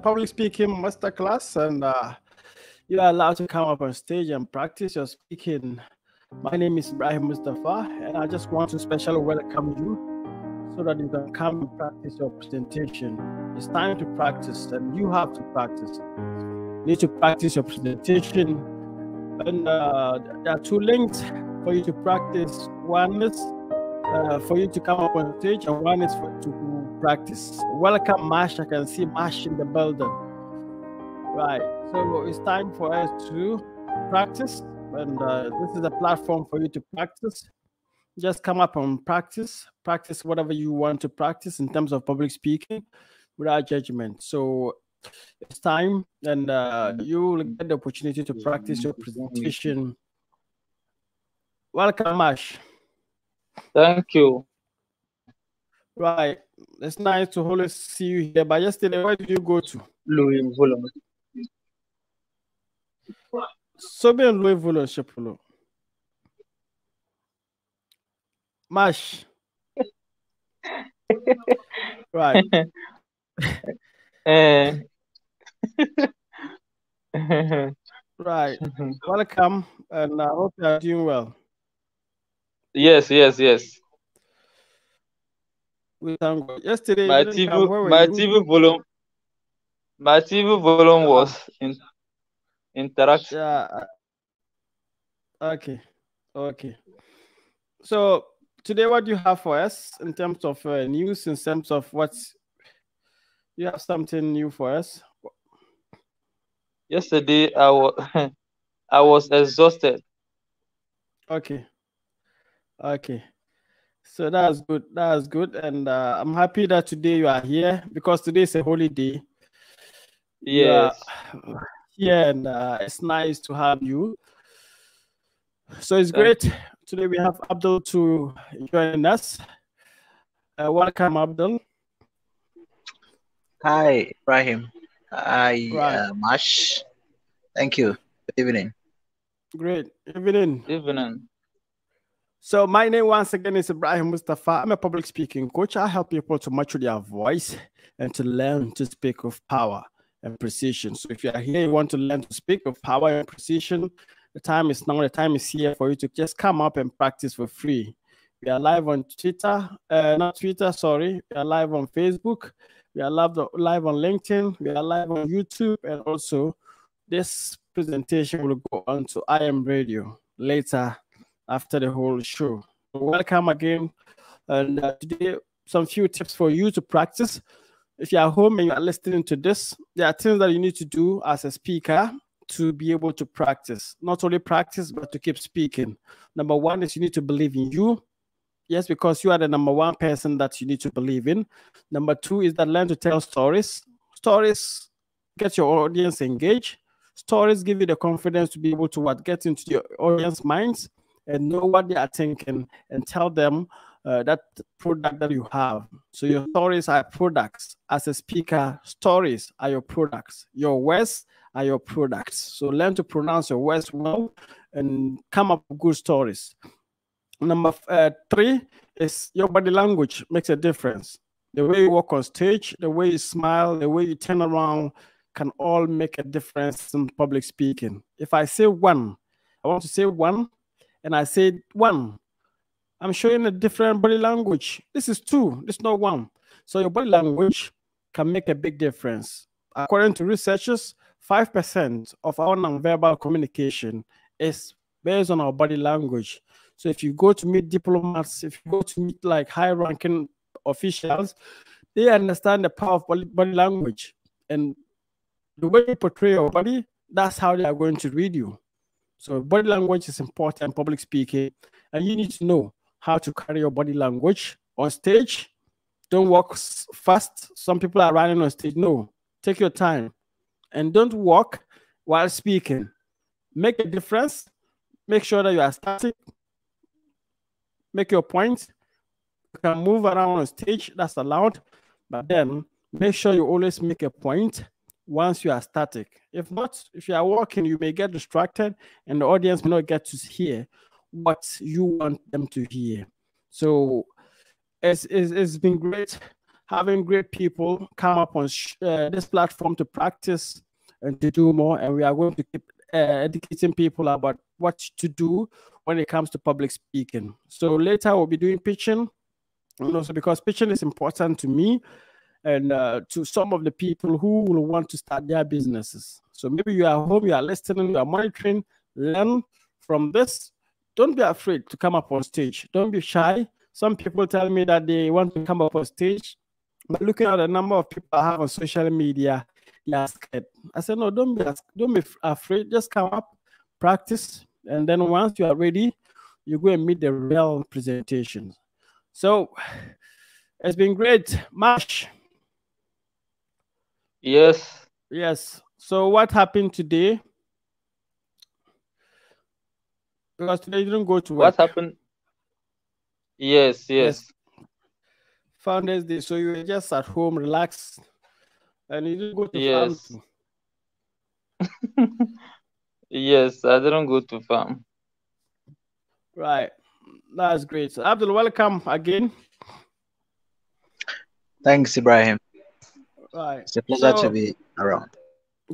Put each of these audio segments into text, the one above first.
public speaking masterclass, and uh, you are allowed to come up on stage and practice your speaking. My name is Ibrahim Mustapha, and I just want to specially welcome you so that you can come and practice your presentation. It's time to practice, and you have to practice. You need to practice your presentation, and uh, there are two links for you to practice. One is uh, for you to come up on stage, and one is for to practice. Welcome, Mash. I can see Mash in the building. Right. So it's time for us to practice, and uh, this is a platform for you to practice. Just come up and practice. Practice whatever you want to practice in terms of public speaking without judgment. So it's time, and uh, you will get the opportunity to practice your presentation. Welcome, Mash. Thank you. Right. It's nice to always see you here. But yesterday, where did you go to? Louis Vuitton. So be in Louis Vuitton, Shepolo. Mash. right. Eh. right. Welcome, and I hope you are doing well. yes, yes, yes. We thank God. Yesterday, My didn't come. TV, my? TV volume, my TV volume was in interaction. Yeah. Okay. Okay. So today, what do you have for us in terms of uh, news? In terms of what you have something new for us? Yesterday, I was, I was exhausted. Okay. Okay. So that's good. That's good, and uh, I'm happy that today you are here because today is a holiday. You are Yes. here, and uh, it's nice to have you. So it's Thank great. Today we have Abdul to join us. Uh, welcome, Abdul. Hi, Ibrahim. Hi, Right. uh, Mash. Thank you. Good evening. Great evening. Evening. So my name once again is Ibrahim Mustapha. I'm a public speaking coach. I help people to mature their voice and to learn to speak with power and precision. So if you are here, you want to learn to speak with power and precision, the time is now. The time is here for you to just come up and practice for free. We are live on Twitter, uh, not Twitter, sorry. We are live on Facebook. We are live, live on LinkedIn. We are live on YouTube. And also, this presentation will go on to IM Radio later after the whole show. Welcome again. And uh, today, some few tips for you to practice. If you're home and you are listening to this, there are things that you need to do as a speaker to be able to practice. Not only practice, but to keep speaking. Number one is you need to believe in you. Yes, because you are the number one person that you need to believe in. Number two is that learn to tell stories. Stories get your audience engaged. Stories give you the confidence to be able to what get into your audience minds and know what they are thinking and tell them uh, that product that you have. So your stories are products. As a speaker, stories are your products. Your words are your products. So learn to pronounce your words well and come up with good stories. Number uh, three is your body language makes a difference. The way you walk on stage, the way you smile, the way you turn around can all make a difference in public speaking. If I say one, I want to say one, and I said, one, I'm showing a different body language. This is two, this is not one. So your body language can make a big difference. According to researchers, 5% of our nonverbal communication is based on our body language. So if you go to meet diplomats, if you go to meet like high ranking officials, they understand the power of body, body language. And the way you portray your body, that's how they are going to read you. So body language is important public speaking, and you need to know how to carry your body language on stage. Don't walk fast. Some people are running on stage. No, take your time, and don't walk while speaking. Make a difference. Make sure that you are static. Make your point. You can move around on stage. That's allowed, but then make sure you always make a point once you are static. If not, if you are walking, you may get distracted and the audience may not get to hear what you want them to hear. So it's, it's, it's been great having great people come up on uh, this platform to practice and to do more. And we are going to keep uh, educating people about what to do when it comes to public speaking. So later we'll be doing pitching, and also because pitching is important to me and uh, to some of the people who will want to start their businesses. So maybe you are home, you are listening, you are monitoring, learn from this. Don't be afraid to come up on stage. Don't be shy. Some people tell me that they want to come up on stage, but looking at the number of people I have on social media, they are scared. I said, no, don't be don't be afraid. Just come up, practice, and then once you are ready, you go and meet the real presentation. So it's been great, Mash. Yes. Yes. So what happened today? Because today you didn't go to work. What happened? Yes, yes. yes. Founders Day. So you were just at home, relaxed, and you didn't go to yes. farm. yes, I didn't go to farm. Right. That's great. So Abdul, welcome again. Thanks, Ibrahim. Right. It's a pleasure so, to be around.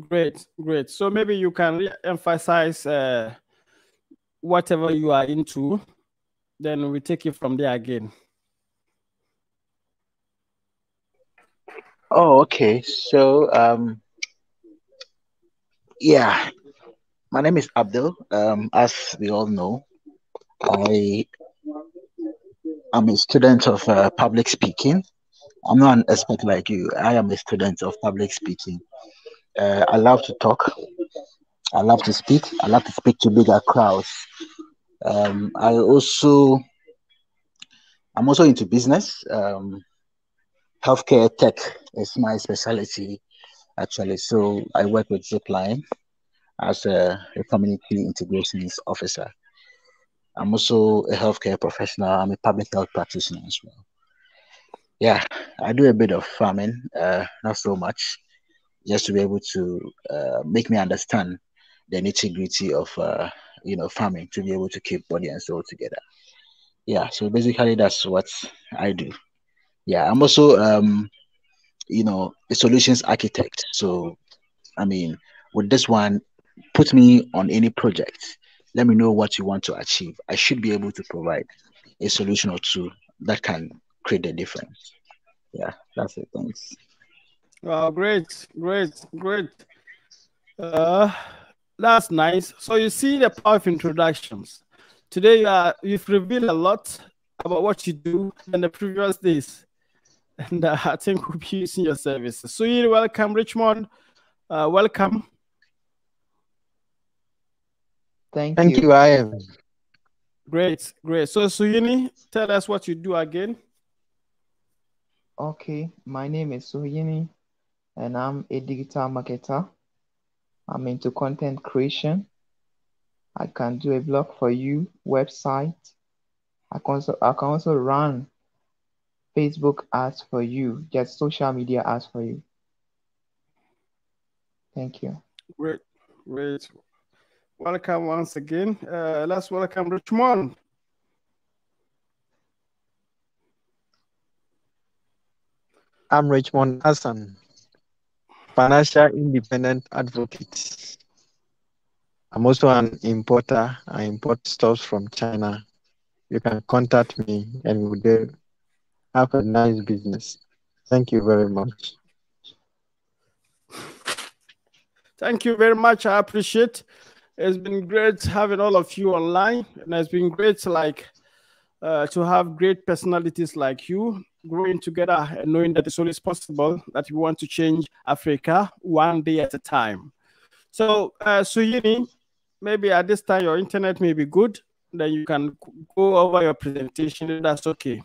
Great, great. So maybe you can emphasize uh, whatever you are into, then we take it from there again. Oh, okay. So, um, yeah, my name is Abdul. Um, as we all know, I am a student of uh, public speaking. I'm not an expert like you. I am a student of public speaking. Uh, I love to talk. I love to speak. I love to speak to bigger crowds. Um, I also, I'm also into business. Um, healthcare tech is my specialty, actually. So I work with Zipline as a, a community integrations officer. I'm also a healthcare professional. I'm a public health practitioner as well. Yeah, I do a bit of farming, uh, not so much, just to be able to uh, make me understand the nitty gritty of uh, you know farming to be able to keep body and soul together. Yeah, so basically that's what I do. Yeah, I'm also um, you know a solutions architect. So I mean, with this one, put me on any project let me know what you want to achieve. I should be able to provide a solution or two that can create a difference. Yeah, that's it. Thanks. Well, great, great, great. Uh, that's nice. So you see the power of introductions. Today, uh, you've revealed a lot about what you do in the previous days, and uh, I think we'll be using your services. So you welcome, Richmond. Uh, welcome. Thank, you Thank you. you, I am. Great, great. So Suyini, tell us what you do again. Okay, my name is Suyini and I'm a digital marketer. I'm into content creation. I can do a blog for you, website. I can also, I can also run Facebook ads for you, just social media ads for you. Thank you. Great, great. Welcome once again. Uh, let's welcome Richmond. I'm Richmond Hassan, financial independent advocate. I'm also an importer. I import stuff from China. You can contact me and we'll do. have a nice business. Thank you very much. Thank you very much. I appreciate it's been great having all of you online, and it's been great like uh, to have great personalities like you growing together and knowing that it's always possible that we want to change Africa one day at a time. So, uh, Suyini, maybe at this time your internet may be good, then you can go over your presentation. That's okay.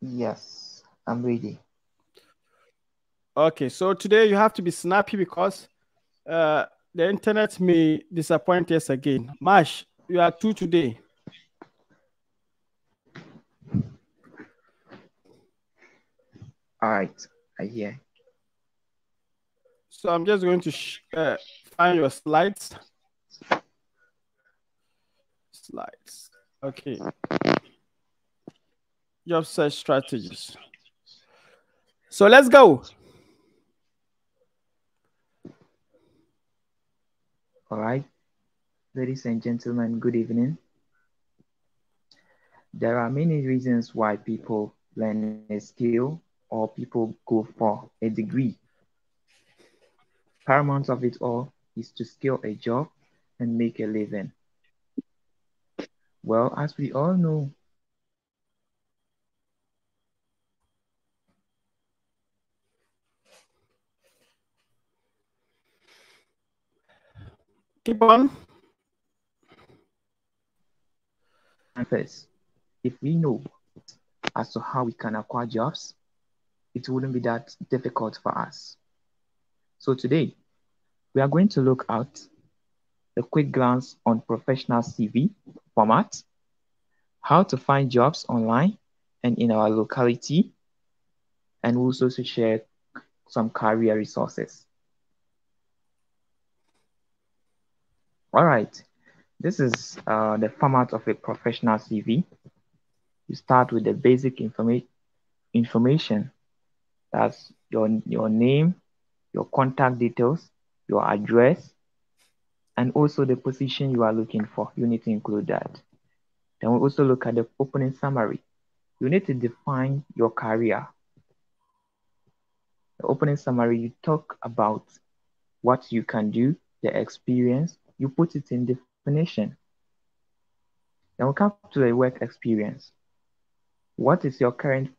Yes, I'm ready. Okay, so today you have to be snappy because uh, the internet may disappoint us again. Mash, you are two today. All right, I hear. So I'm just going to uh, find your slides. Slides. Okay. Job search strategies. So let's go. All right. Ladies and gentlemen, good evening. There are many reasons why people learn a skill or people go for a degree. Paramount of it all is to skill a job and make a living. Well, as we all know, Keep on. And first, if we know as to how we can acquire jobs, it wouldn't be that difficult for us. So today, we are going to look at a quick glance on professional CV format, how to find jobs online and in our locality, and also to share some career resources. All right, this is uh, the format of a professional CV. You start with the basic informa information. That's your, your name, your contact details, your address, and also the position you are looking for. You need to include that. Then we also look at the opening summary. You need to define your career. The opening summary, you talk about what you can do, the experience, you put it in definition. Then we come to the work experience. What is your current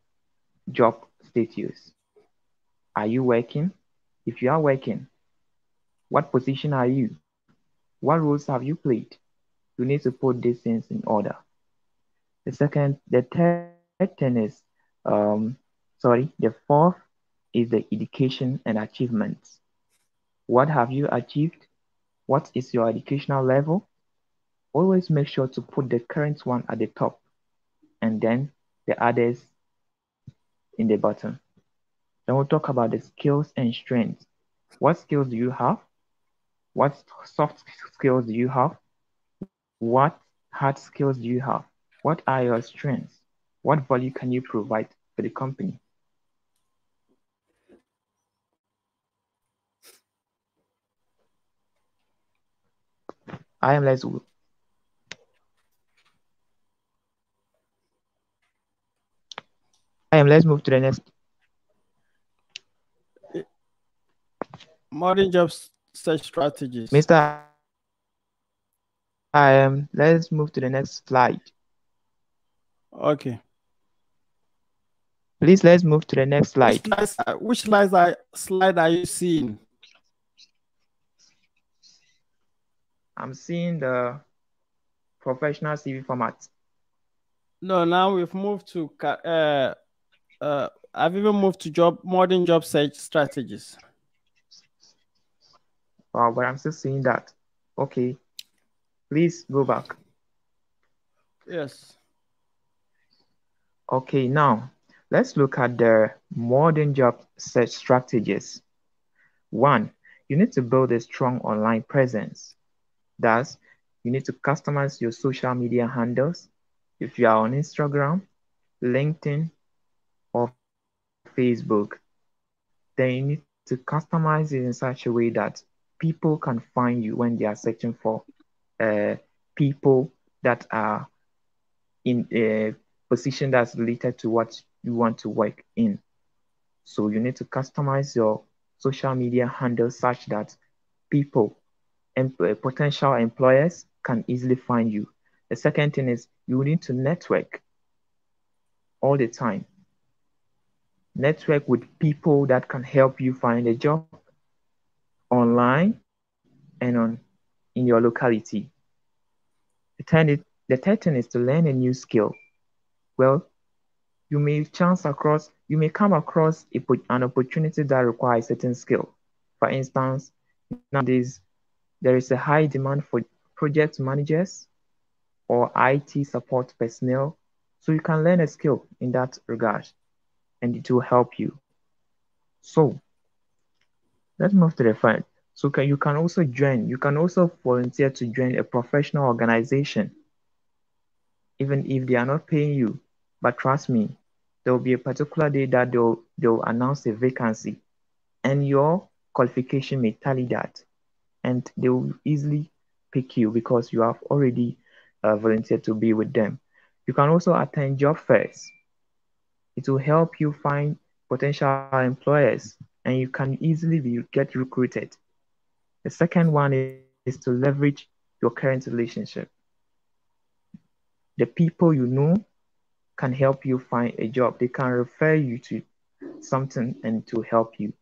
job status? Are you working? If you are working, what position are you? What roles have you played? You need to put these things in order. The second, the third thing is, um, sorry, the fourth is the education and achievements. What have you achieved? What is your educational level? Always make sure to put the current one at the top and then the others in the bottom. Then we'll talk about the skills and strengths. What skills do you have? What soft skills do you have? What hard skills do you have? What are your strengths? What value can you provide for the company? I am Les I am let's move to the next. Modern job search strategies. Mr. I am let's move to the next slide. Okay. Please let's move to the next slide. Which slides, which are, slide are you seeing? I'm seeing the professional CV format. No, now we've moved to uh, uh, I've even moved to job modern job search strategies. Wow, but I'm still seeing that. Okay, please go back. Yes. Okay, now let's look at the modern job search strategies. One, you need to build a strong online presence. Thus, you need to customize your social media handles. If you are on Instagram, LinkedIn, or Facebook, then you need to customize it in such a way that people can find you when they are searching for uh, people that are in a position that's related to what you want to work in. So you need to customize your social media handle such that people and potential employers can easily find you. The second thing is you need to network all the time. Network with people that can help you find a job online and on in your locality. The third, is, the is to learn a new skill. Well, you may chance across, you may come across a, an opportunity that requires certain skill. For instance, nowadays there is a high demand for project managers or IT support personnel. So you can learn a skill in that regard and it will help you. So let's move to the front. So can, you can also join, you can also volunteer to join a professional organization, even if they are not paying you. But trust me, there will be a particular day that they'll they'll announce a vacancy, and your qualification may tally that, and they will easily pick you because you have already uh, volunteered to be with them. You can also attend job fairs. It will help you find potential employers, and you can easily be, get recruited. The second one is, is to leverage your current relationship. The people you know can help you find a job. They can refer you to something and to help you.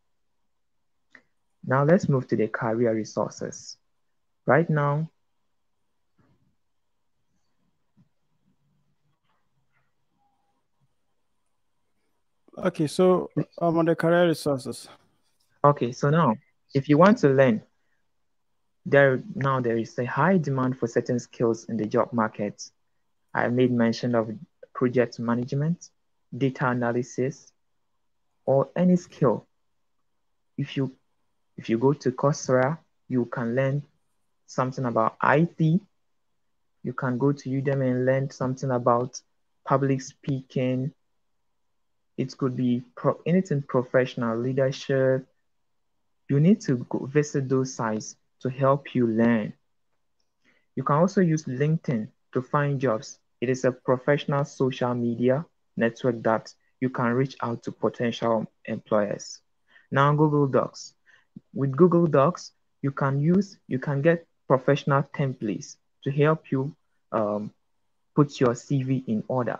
Now let's move to the career resources. Right now, Okay, so I'm on the career resources. Okay, so now if you want to learn, there now there is a high demand for certain skills in the job market. I made mention of project management, data analysis, or any skill. If you if you go to Coursera, you can learn something about IT. You can go to Udemy and learn something about public speaking. It could be pro anything professional, leadership. You need to visit those sites to help you learn. You can also use LinkedIn to find jobs. It is a professional social media network that you can reach out to potential employers. Now, Google Docs. With Google Docs, you can use, you can get professional templates to help you um, put your CV in order.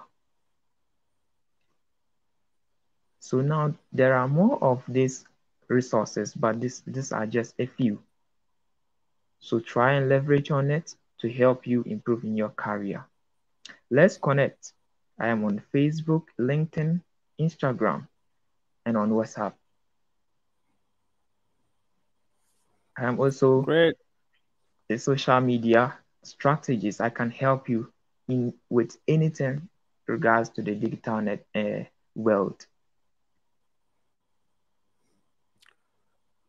So now there are more of these resources, but this, these are just a few. So try and leverage on it to help you improve in your career. Let's connect. I am on Facebook, LinkedIn, Instagram, and on WhatsApp. I am also Great. the social media strategies. I can help you in with anything regards to the digital net uh, world.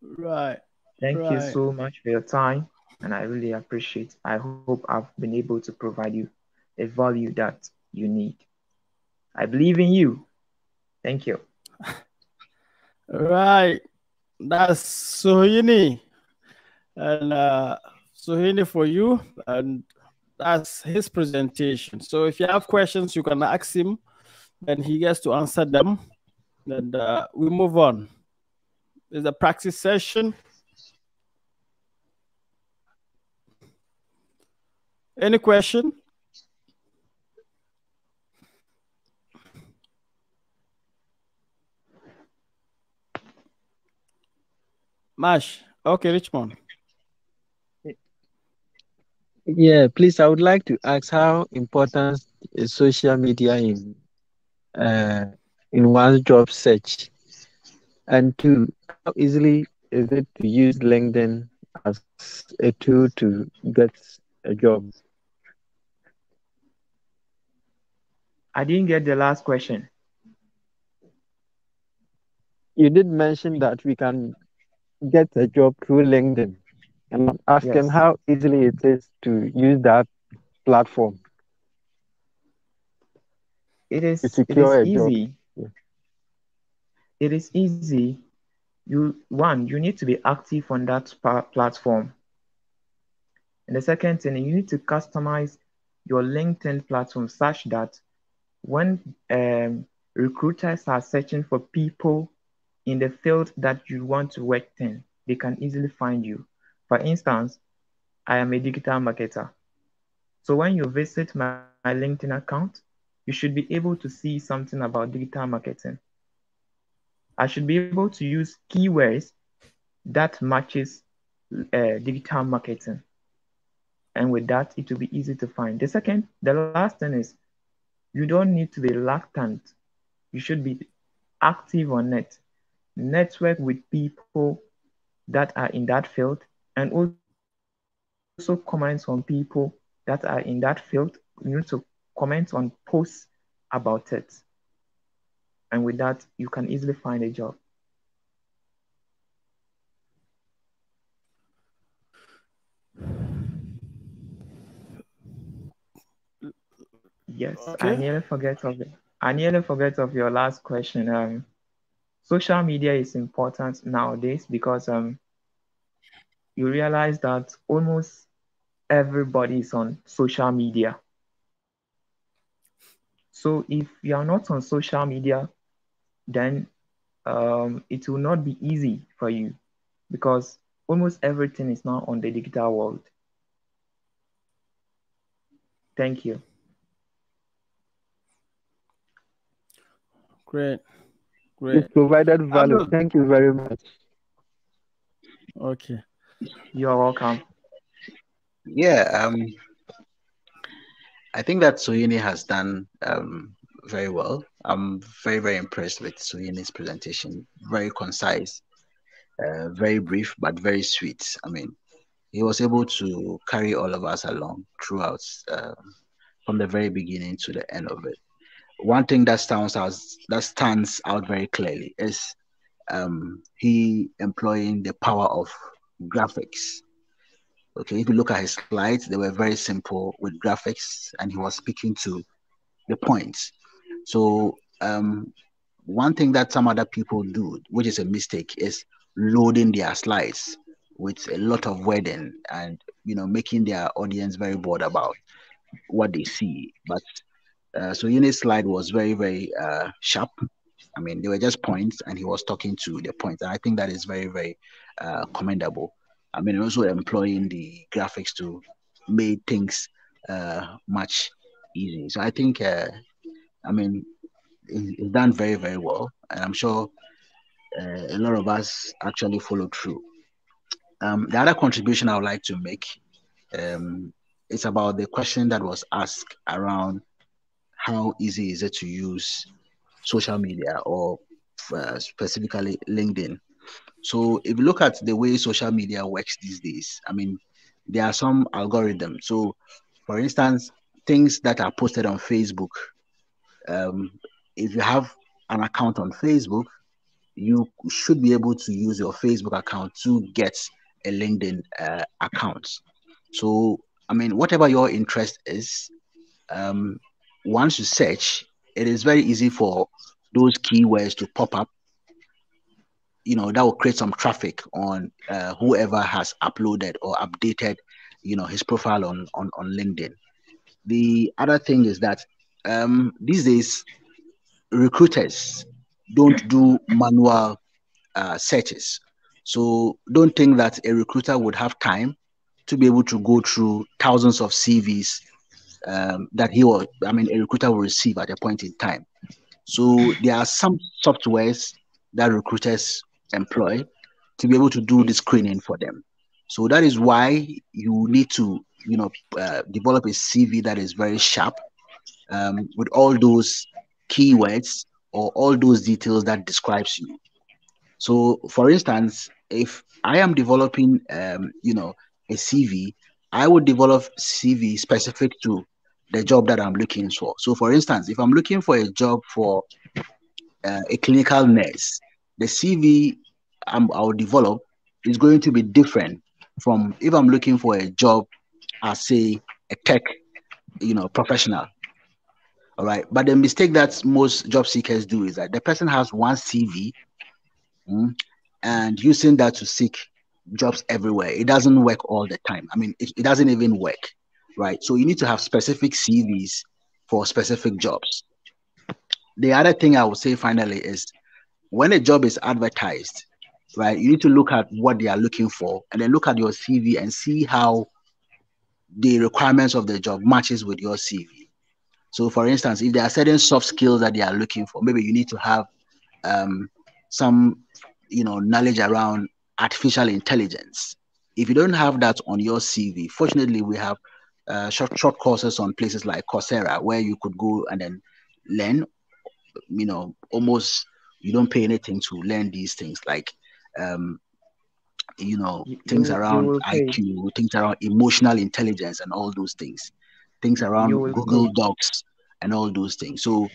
Right. Thank you so much for your time, and I really appreciate. I hope I've been able to provide you a value that you need. I believe in you. Thank you. Right. That's Sohini. And uh, Sohini for you. And that's his presentation. So if you have questions, you can ask him and he gets to answer them. And uh, we move on. It's a practice session. Any question? Mash. Okay, Richmond. Yeah, please, I would like to ask how important is social media in uh, in one's job search? And two, how easily is it to use LinkedIn as a tool to get a job? I didn't get the last question. You did mention that we can get a job through LinkedIn. And I'm asking Yes. how easily it is to use that platform. It is secure is easy. Yeah. It is easy. You one, you need to be active on that platform. And the second thing, you need to customize your LinkedIn platform such that when um, recruiters are searching for people in the field that you want to work in, they can easily find you. For instance, I am a digital marketer. So when you visit my, my LinkedIn account, you should be able to see something about digital marketing. I should be able to use keywords that matches uh, digital marketing. And with that, it will be easy to find. The second, the last thing is you don't need to be reluctant. You should be active on it. Network with people that are in that field and also comment on people that are in that field. You need to comment on posts about it. And with that, you can easily find a job. Yes, I nearly forget of it. I nearly forget of your last question. Um, social media is important nowadays because um, you realize that almost everybody is on social media. So if you are not on social media, then um, it will not be easy for you because almost everything is now on the digital world. Thank you. Great. Great. It provided value. Abdul. Thank you very much. Okay. You're welcome. Yeah, um, I think that Soyini has done um, very well. I'm very, very impressed with Soyini's presentation. Very concise, uh, very brief, but very sweet. I mean, he was able to carry all of us along throughout, um, from the very beginning to the end of it. One thing that stands out that stands out very clearly is um, he employing the power of graphics Okay, if you look at his slides, they were very simple with graphics, and he was speaking to the points. So, um, one thing that some other people do, which is a mistake, is loading their slides with a lot of wording and you know making their audience very bored about what they see. But uh, so Yunis' slide was very very uh, sharp. I mean, they were just points, and he was talking to the points, and I think that is very very uh, commendable. I mean, also employing the graphics to make things uh, much easier. So I think, uh, I mean, it's done very, very well. And I'm sure uh, a lot of us actually followed through. Um, the other contribution I would like to make um, is about the question that was asked around how easy is it to use social media or uh, specifically LinkedIn. So if you look at the way social media works these days, I mean, there are some algorithms. So, for instance, things that are posted on Facebook, um, if you have an account on Facebook, you should be able to use your Facebook account to get a LinkedIn uh, account. So, I mean, whatever your interest is, um, once you search, it is very easy for those keywords to pop up you know that will create some traffic on uh, whoever has uploaded or updated you know his profile on on, on linkedin the other thing is that um, these days recruiters don't do manual uh, searches so don't think that a recruiter would have time to be able to go through thousands of cvs um, that he or i mean a recruiter will receive at a point in time so there are some softwares that recruiters employ to be able to do the screening for them. So that is why you need to, you know, uh, develop a CV that is very sharp um, with all those keywords or all those details that describes you. So, for instance, if I am developing, um, you know, a CV, I would develop CV specific to the job that I'm looking for. So, for instance, if I'm looking for a job for uh, a clinical nurse, the CV I'm, I'll develop is going to be different from if I'm looking for a job as say a tech, you know, professional. All right. But the mistake that most job seekers do is that the person has one CV mm, and using that to seek jobs everywhere. It doesn't work all the time. I mean, it, it doesn't even work. Right. So you need to have specific CVs for specific jobs. The other thing I would say finally is when a job is advertised, right, you need to look at what they are looking for and then look at your CV and see how the requirements of the job matches with your CV. So, for instance, if there are certain soft skills that they are looking for, maybe you need to have um, some, you know, knowledge around artificial intelligence. If you don't have that on your CV, fortunately, we have uh, short short courses on places like Coursera where you could go and then learn. You know, almost you don't pay anything to learn these things like um, you know You, things you, you around will. IQ, things around emotional intelligence, and all those things, things around Google pay. Docs, and all those things. So,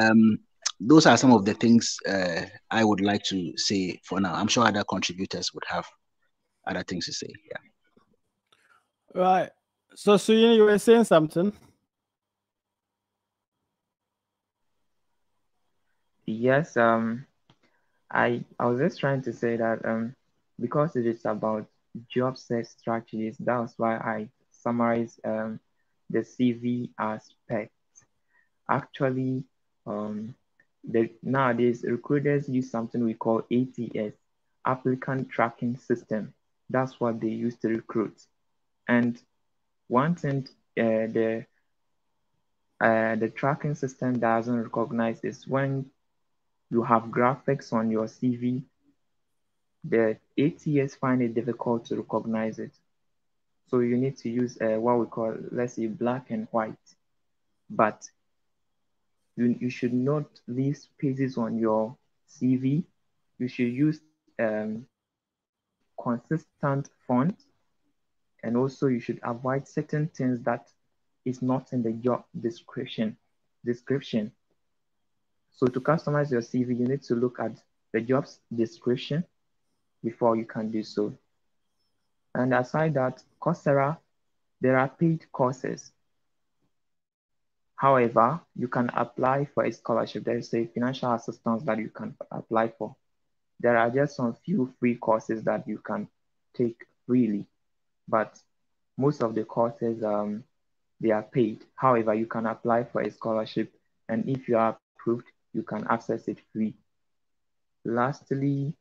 um, those are some of the things uh, I would like to say for now. I'm sure other contributors would have other things to say. Yeah. Right. So, Suyini, you were saying something. Yes, um, I I was just trying to say that um, because it is about job search strategies, that's why I summarize um, the CV aspect. Actually, um, the, nowadays recruiters use something we call ATS, applicant tracking system. That's what they use to recruit. And one thing uh, the uh, the tracking system doesn't recognize is when you have graphics on your CV, the ATS find it difficult to recognize it. So you need to use uh, what we call, let's say, black and white. But you, you should not leave spaces on your CV. You should use um, consistent font. And also you should avoid certain things that is not in the job description. description. So to customize your CV, you need to look at the job's description before you can do so. And aside that, Coursera, there are paid courses. However, you can apply for a scholarship. There is a financial assistance that you can apply for. There are just some few free courses that you can take freely, but most of the courses um, they are paid. However, you can apply for a scholarship, and if you are approved, you can access it free. Lastly,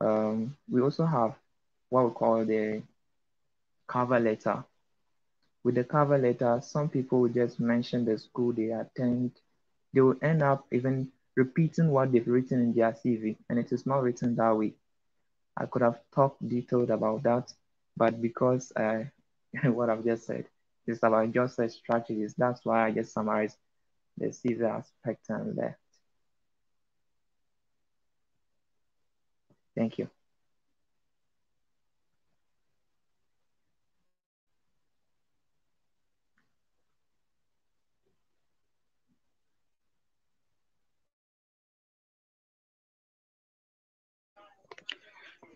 um, we also have what we call the cover letter. With the cover letter, some people will just mention the school they attend. They will end up even repeating what they've written in their CV, and it is not written that way. I could have talked detailed about that, but because what I've just said is about just strategies, that's why I just summarized the CV aspect and left. Thank you.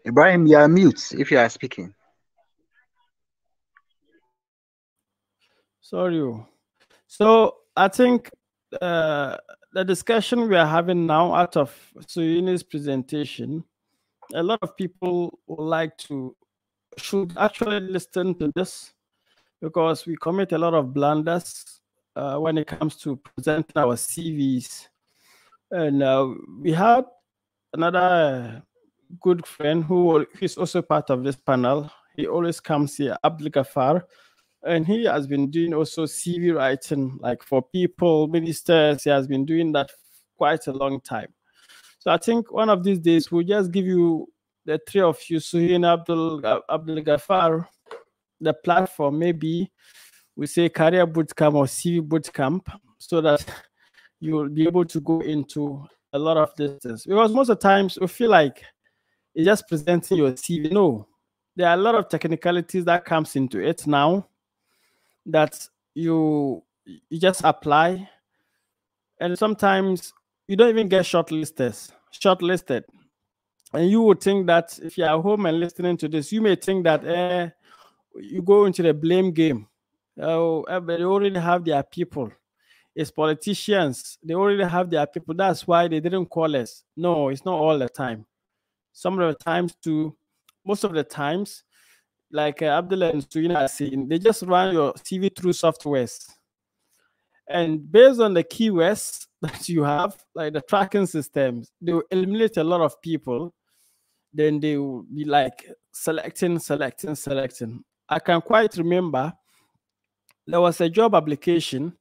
Ibrahim, you are mute if you are speaking. Sorry. Oh. So I think uh, the discussion we are having now out of Suyini's presentation, a lot of people would like to should actually listen to this because we commit a lot of blunders uh, when it comes to presenting our CVs. And uh, we had another good friend who is also part of this panel. He always comes here, Abdul Gafar, and he has been doing also CV writing, like for people, ministers. He has been doing that quite a long time. So I think one of these days we'll just give you the three of you, Suhin Abdul Abdul Gafar, the platform. Maybe we say career bootcamp or CV bootcamp, so that you will be able to go into a lot of distance. Because most of the times we feel like it's just presenting your CV. No, there are a lot of technicalities that comes into it now that you you just apply, and sometimes you don't even get shortlisted. Shortlisted, and you would think that if you are home and listening to this, you may think that eh, you go into the blame game. Oh, eh, they already have their people. It's politicians. They already have their people. That's why they didn't call us. No, it's not all the time some of the times to most of the times, like uh, Abdullah and Suina are saying, they just run your CV through softwares. And based on the keywords that you have, like the tracking systems, they will eliminate a lot of people. Then they will be like selecting, selecting, selecting. I can quite remember there was a job application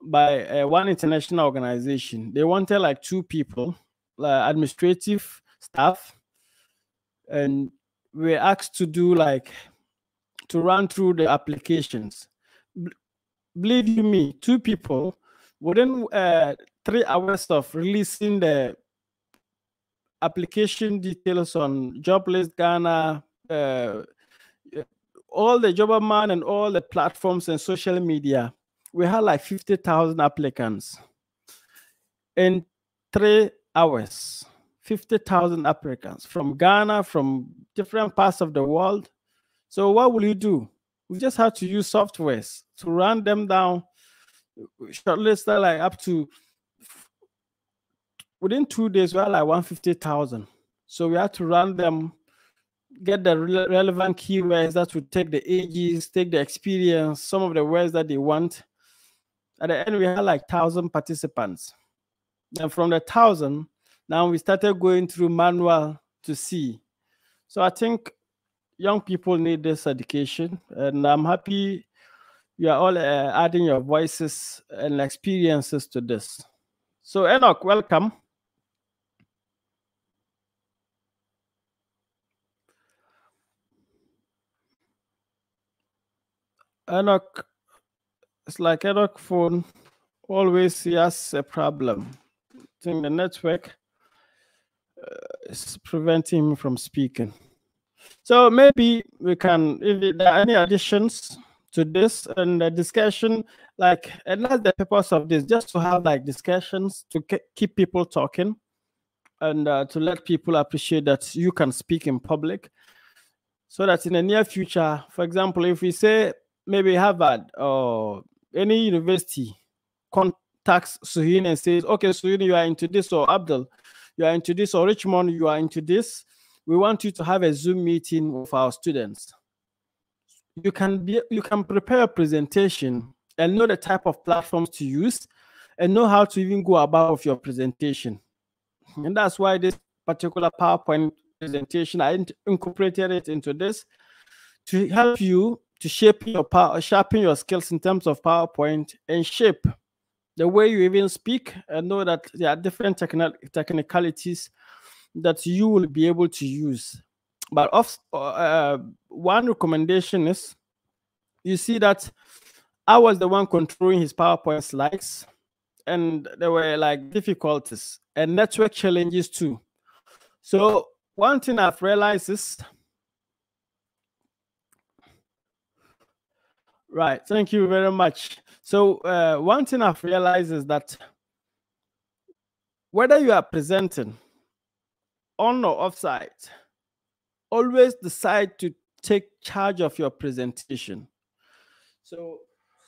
by uh, one international organization. They wanted like two people, like administrative staff and we're asked to do like to run through the applications. Believe you me, two people within uh, three hours of releasing the application details on Jobless Ghana, uh, all the Jobberman and all the platforms and social media, we had like 50,000 applicants in three hours. 50,000 applicants from Ghana, from different parts of the world. So what will you do? We just have to use softwares to run them down, shortlist like up to within two days, we had like 150,000. So we had to run them, get the re- relevant keywords that would take the ages, take the experience, some of the words that they want. At the end, we had like 1,000 participants. And from the 1,000, now we started going through manual to see. So I think young people need this education, and I'm happy you are all uh, adding your voices and experiences to this. So Enoch, welcome. Enoch, it's like Enoch phone always has a problem. I think the network uh, is preventing him from speaking. So maybe we can, if there are any additions to this and the discussion, like, and that's the purpose of this, just to have like discussions to ke- keep people talking and uh, to let people appreciate that you can speak in public. So that in the near future, for example, if we say maybe Harvard or any university contacts Suhin and says, okay, Suhin, you are into this, or Abdul, you are into this, or Richmond, you are into this. We want you to have a Zoom meeting with our students. You can be, you can prepare a presentation and know the type of platforms to use and know how to even go about your presentation. And that's why this particular PowerPoint presentation, I incorporated it into this to help you to shape your power, sharpen your skills in terms of PowerPoint and shape the way you even speak and know that there are different techni- technicalities that you will be able to use. But of, uh, one recommendation is you see that I was the one controlling his PowerPoint slides, and there were like difficulties and network challenges too. So, one thing I've realized is right, thank you very much. So, uh, one thing I've realized is that whether you are presenting on or offsite, always decide to take charge of your presentation. So,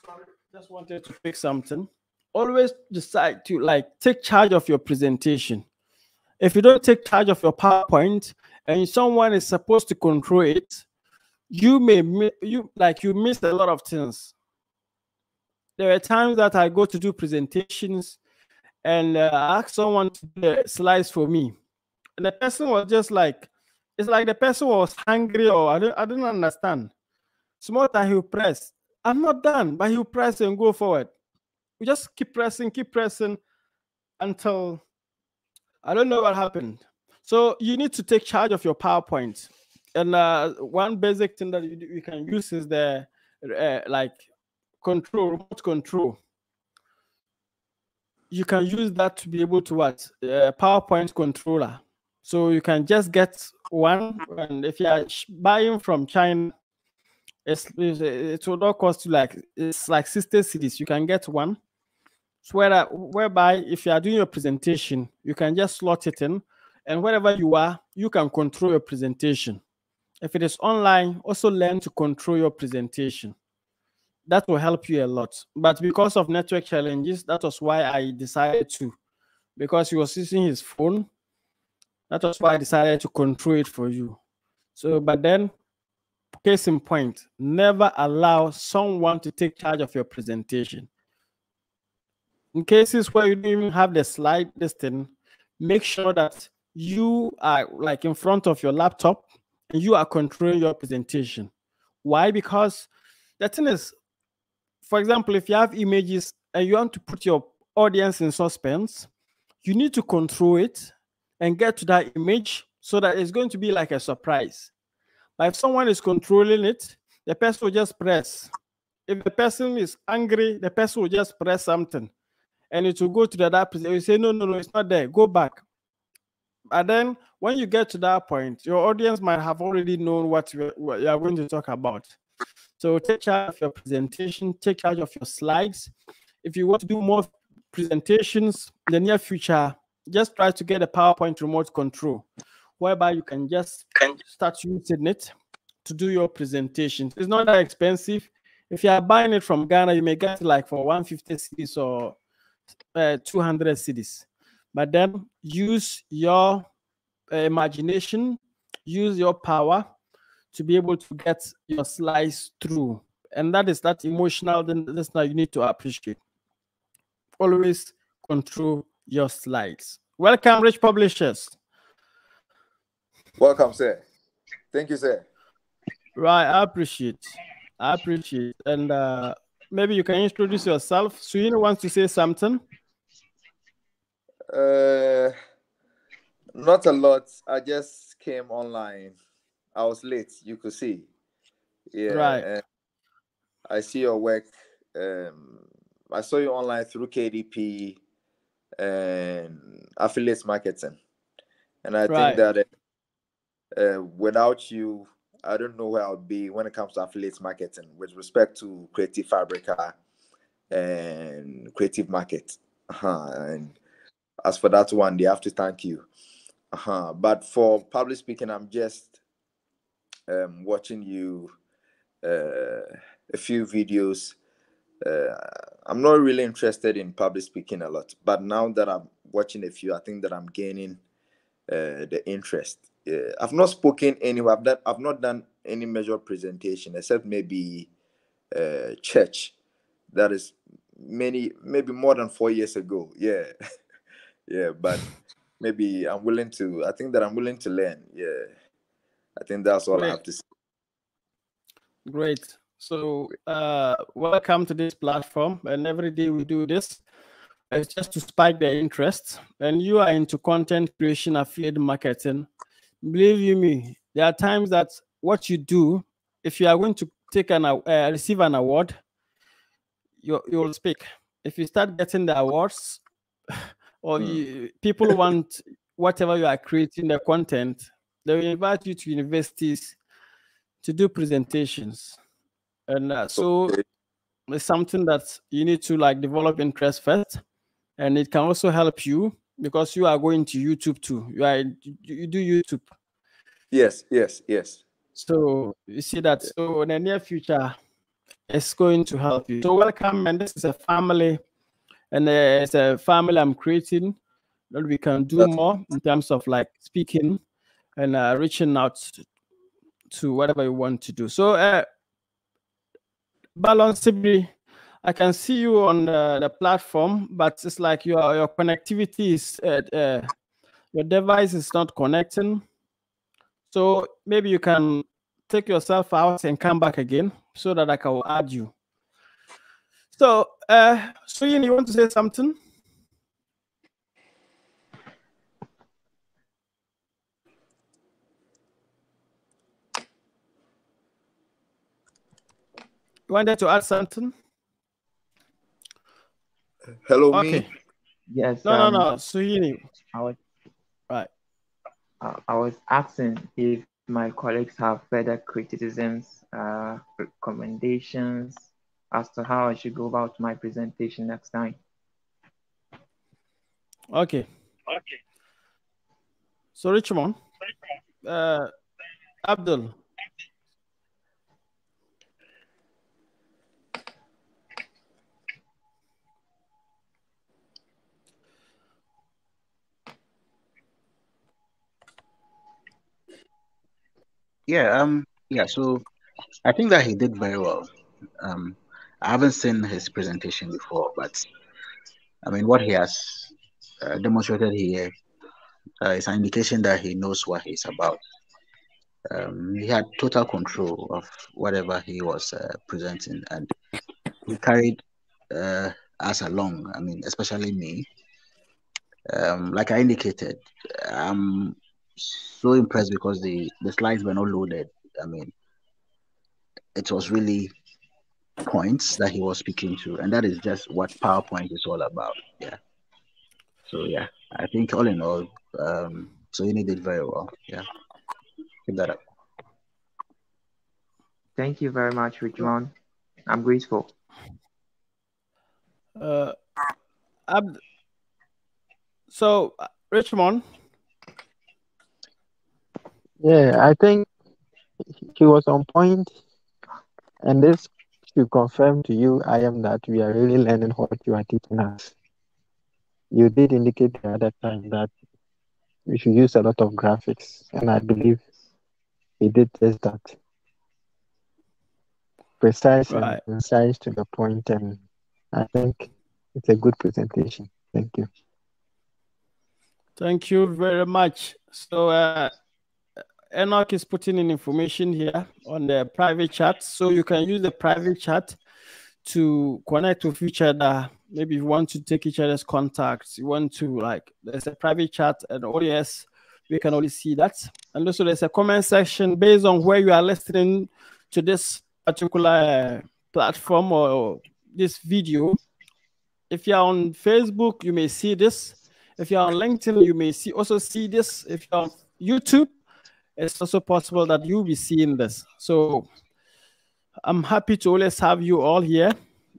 sorry, just wanted to fix something. Always decide to like take charge of your presentation. If you don't take charge of your PowerPoint and someone is supposed to control it, you may you like you miss a lot of things. There are times that I go to do presentations and uh, ask someone to do slides for me, and the person was just like, it's like the person was hungry or I don't I don't understand. Small time he'll press. I'm not done, but he'll press and go forward. We just keep pressing, keep pressing until I don't know what happened. So you need to take charge of your PowerPoint. And uh, one basic thing that you, you can use is the uh, like control, remote control. You can use that to be able to what uh, PowerPoint controller. So you can just get one, and if you are buying from China, it's it will not cost you like it's like 60 cedis. You can get one. So where, whereby if you are doing your presentation, you can just slot it in, and wherever you are, you can control your presentation. If it is online, also learn to control your presentation. That will help you a lot. But because of network challenges, that was why I decided to, because he was using his phone. That was why I decided to control it for you. So, but then, case in point, never allow someone to take charge of your presentation. In cases where you don't even have the slide listing, make sure that you are like in front of your laptop and you are controlling your presentation. Why? Because the thing is, for example, if you have images and you want to put your audience in suspense, you need to control it and get to that image so that it's going to be like a surprise. But if someone is controlling it, the person will just press. If the person is angry, the person will just press something and it will go to the other person. You say, no, no, no, it's not there. Go back. And then when you get to that point, your audience might have already known what you are going to talk about. So take charge of your presentation, take charge of your slides. If you want to do more presentations in the near future, just try to get a PowerPoint remote control, whereby you can just start using it to do your presentation. It's not that expensive. If you are buying it from Ghana, you may get it like for 150 cedis or uh, 200 cedis. but then use your uh, imagination, use your power to be able to get your slides through. And that is that emotional, then that's now you need to appreciate. Always control your slides. Welcome, Rich Publishers. Welcome, sir. Thank you, sir. Right, I appreciate. I appreciate. And uh, maybe you can introduce yourself. Suyin wants to say something. Uh, not a lot. I just came online. I was late. You could see. Yeah. Right. I see your work. Um, I saw you online through KDP and affiliate marketing, and I Right. think that uh, without you, I don't know where I would be when it comes to affiliate marketing with respect to Creative Fabrica and Creative Market. Uh-huh. And as for that one, they have to thank you. Uh-huh. But for public speaking, I'm just um, watching you uh, a few videos. Uh, I'm not really interested in public speaking a lot, but now that I'm watching a few, I think that I'm gaining uh, the interest. Uh, I've not spoken anywhere. I've, done, I've not done any major presentation except maybe uh, church. That is many, maybe more than four years ago. Yeah, yeah. But maybe I'm willing to. I think that I'm willing to learn. Yeah, I think that's all I have to say. Great. So, uh, welcome to this platform. And every day we do this. It's just to spike their interest. And you are into content creation, affiliate marketing. Believe you me, there are times that what you do, if you are going to take an uh, receive an award, you you will speak. If you start getting the awards, or Hmm. you, people want whatever you are creating, the content, they will invite you to universities to do presentations and uh, so Okay. it's something that you need to like develop interest first and it can also help you because you are going to youtube too. You are you do youtube. Yes, yes, yes. so you see that. So in the near future it's going to help you. So welcome and this is a family and uh, it's a family i'm creating that we can do That's- more in terms of like speaking and uh, reaching out to whatever you want to do so uh Balance I can see you on the, the platform, but it's like your your connectivity is uh, uh, your device is not connecting. So maybe you can take yourself out and come back again so that I can add you. So, uh, Suyin, you want to say something? You wanted to add something? Hello, Okay. me. Yes. No, no, um, no. Suyin. I was Right. uh, I was asking if my colleagues have further criticisms, uh, recommendations as to how I should go about my presentation next time. Okay. Okay. So Richmond, uh, Abdul, Yeah, um, yeah, so I think that he did very well. Um, I haven't seen his presentation before, but I mean, what he has uh, demonstrated here uh, is an indication that he knows what he's about. Um, he had total control of whatever he was uh, presenting, and he carried uh, us along. I mean, especially me. Um, like I indicated, I'm so impressed because the the slides were not loaded. I mean, it was really points that he was speaking to, and that is just what PowerPoint is all about. Yeah. So yeah, I think all in all, um, so you did very well. Yeah. Keep that up. Thank you very much, Richmond. I'm grateful. uh, Ab- so uh, Richmond, Yeah, I think he was on point, and this should confirm to you, I am that we are really learning what you are teaching us. you did indicate the other time that we should use a lot of graphics, and I believe he did just that. Precise right. and concise to the point, and I think it's a good presentation. Thank you. Thank you very much. So, uh, Enoch is putting in information here on the private chat. So you can use the private chat to connect with each other. Maybe you want to take each other's contacts. You want to like there's a private chat and ODS. We can only see that. And also there's a comment section based on where you are listening to this particular uh, platform or this video. If you're on Facebook, you may see this. If you're on LinkedIn, you may see also see this. If you're on YouTube, it's also possible that you'll be seeing this. So I'm happy to always have you all here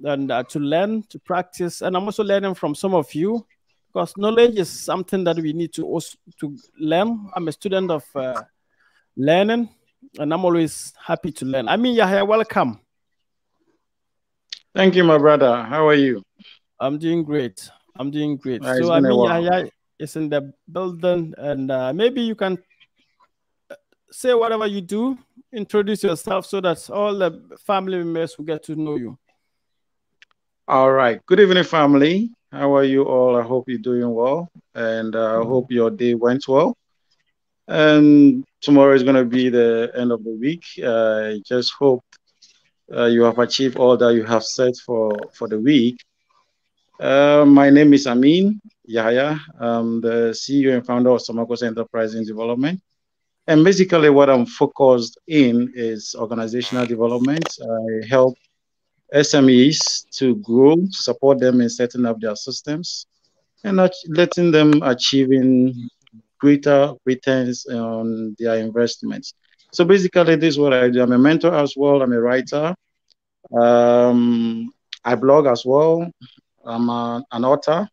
and uh, to learn, to practice. And I'm also learning from some of you because knowledge is something that we need to also to learn. I'm a student of uh, learning and I'm always happy to learn. I mean, Yahya, welcome. Thank you, my brother. How are you? I'm doing great. I'm doing great. Uh, so I mean, Yahya is in the building, and uh, maybe you can say whatever you do, introduce yourself so that all the family members will get to know you. All right. Good evening, family. How are you all? I hope you're doing well, and uh, I mm-hmm. hope your day went well. And tomorrow is going to be the end of the week. I just hope uh, you have achieved all that you have set for for the week. Uh, my name is Amin Yahya. I'm the CEO and founder of Samakos Enterprise and Development. And basically, what I'm focused in is organizational development. I help SMEs to grow, support them in setting up their systems, and letting them achieving greater returns on their investments. So basically, this is what I do. I'm a mentor as well. I'm a writer. Um, I blog as well. I'm a, an author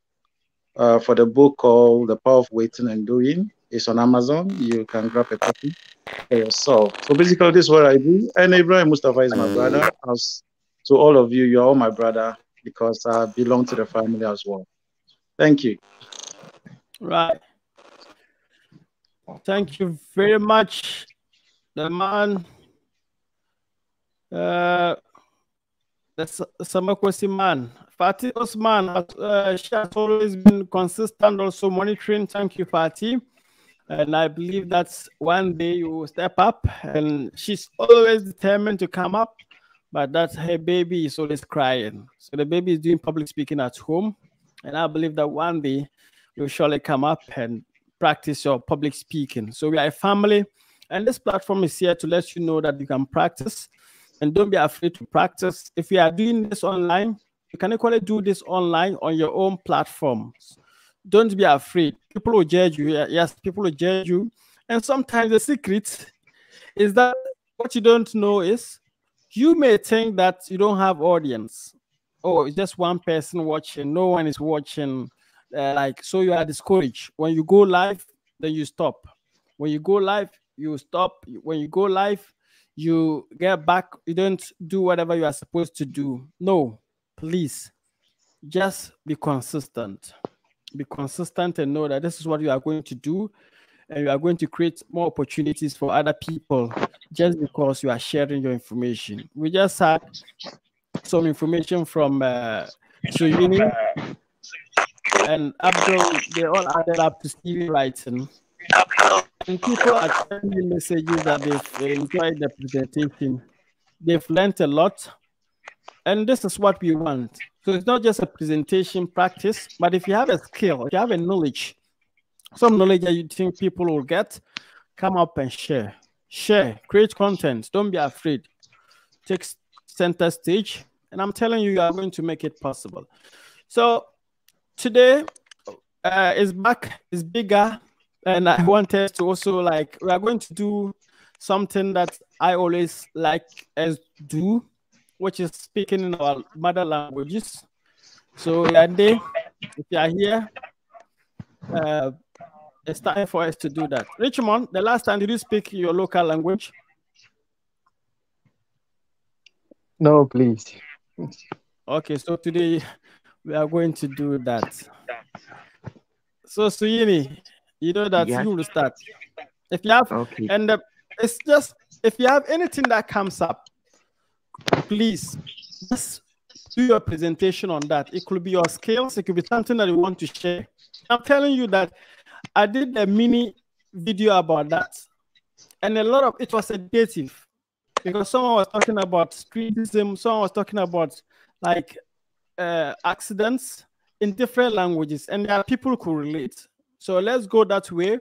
uh, for the book called The Power of Waiting and Doing. It's on Amazon. You can grab a copy for yourself. So basically, this is what I do. And Ibrahim Mustapha is my brother. As to all of you, you're all my brother because I belong to the family as well. Thank you. Right. Thank you very much, the man. Uh, the Samakwasi man. Fatih Osman, uh, she has always been consistent, also monitoring. Thank you, Fatih. And I believe that's one day you will step up. And she's always determined to come up, but that her baby is always crying. So the baby is doing public speaking at home. And I believe that one day you'll surely come up and practice your public speaking. So we are a family, and this platform is here to let you know that you can practice and don't be afraid to practice. If you are doing this online, you can equally do this online on your own platforms don't be afraid. People will judge you. Yes, people will judge you. And sometimes the secret is that what you don't know is you may think that you don't have audience. Oh, it's just one person watching. No one is watching. Uh, like so, you are discouraged. When you go live, then you stop. When you go live, you stop. When you go live, you get back. You don't do whatever you are supposed to do. No, please, just be consistent be consistent and know that this is what you are going to do and you are going to create more opportunities for other people just because you are sharing your information. We just had some information from uh, and Abdul, they all added up to Stevie Wrighton. And people are sending messages that they've enjoyed the presentation. They've learned a lot. And this is what we want. So it's not just a presentation practice, but if you have a skill, if you have a knowledge, some knowledge that you think people will get, come up and share. Share, create content. Don't be afraid. Take center stage. And I'm telling you, you are going to make it possible. So today uh, is back, is bigger. And I wanted to also like, we are going to do something that I always like as do which is speaking in our mother languages. So Yande, if you are here, uh, it's time for us to do that. Richmond, the last time did you speak your local language? No, please. Okay, so today we are going to do that. So Suyini, you know that you will start. If you have Okay. and uh, it's just if you have anything that comes up, please just do your presentation on that. It could be your skills, it could be something that you want to share. I'm telling you that I did a mini video about that, and a lot of it was educative because someone was talking about streetism, someone was talking about like uh, accidents in different languages, and there are people who relate. So let's go that way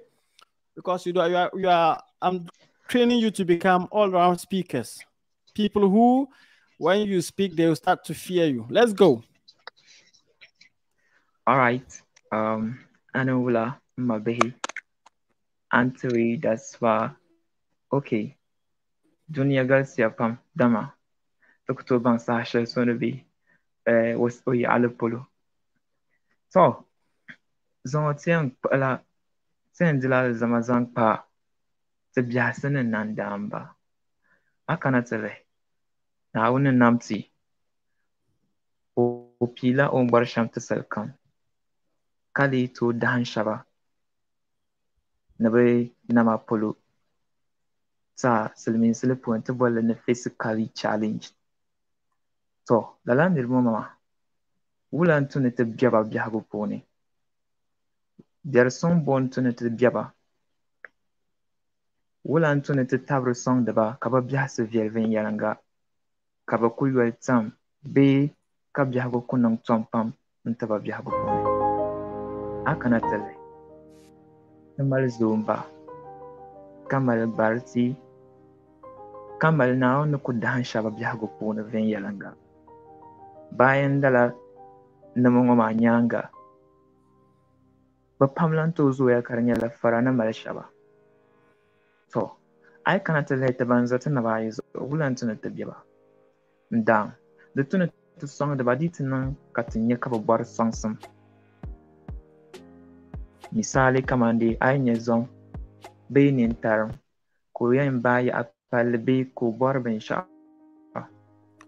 because you know you are, you are I'm training you to become all-round speakers. People who, when you speak, they will start to fear you. Let's go. All right. Um, Anawula Mabehi. Antwi Daswa. Okay. Dunia Garcia Pam Dama. Dr. Bang Sasha Sonabi. Eh, was Oyi Alapolo. So, zon tiang pala. Sen dila zama zang pa. Te biasin en nandamba. Akana tele. Na awun نعاون نبذي وبيلا أمبر شمت سلكان كالي تو دهن شبا نبي nama polo. Sa silimiin sili puuni ti bolli ni physically challenge. To lala niriba maa wula n tuni ti biɛba biɛhagu puuni biɛri sɔŋ bo n tuni ti biɛba wula n tuni ti tabiri sɔŋdiba ka bɛ biɛhisi viɛli viɛnyɛliŋga ka bɛ ku yɔli tam bee ka biɛhigu ku niŋ tɔm pam n ti ba biɛhigu puuni a kana ti li ti mali zoomba ka mali gbariti ka mali naawuni ni ku dahin shɛba biɛhigu puuni viɛnyɛlinga bayan dala nima ŋɔ maa nyaaŋa bɛ pam lan tooi zooya ka di nyɛla fara ni mali shɛba to a yi kana ti lihi ti ban za ti naba ayi zuɣu wula n ti ni ti bɛ ba n-daam di tu ni ti sɔŋdiba di ti niŋ ka ti nya ka bɛ bɔri sɔŋsim misali kamar dai a yi nya zɔŋ bee nintarim ka o yɛn baa yaɣi palli bee ka o bɔri binshɛɣu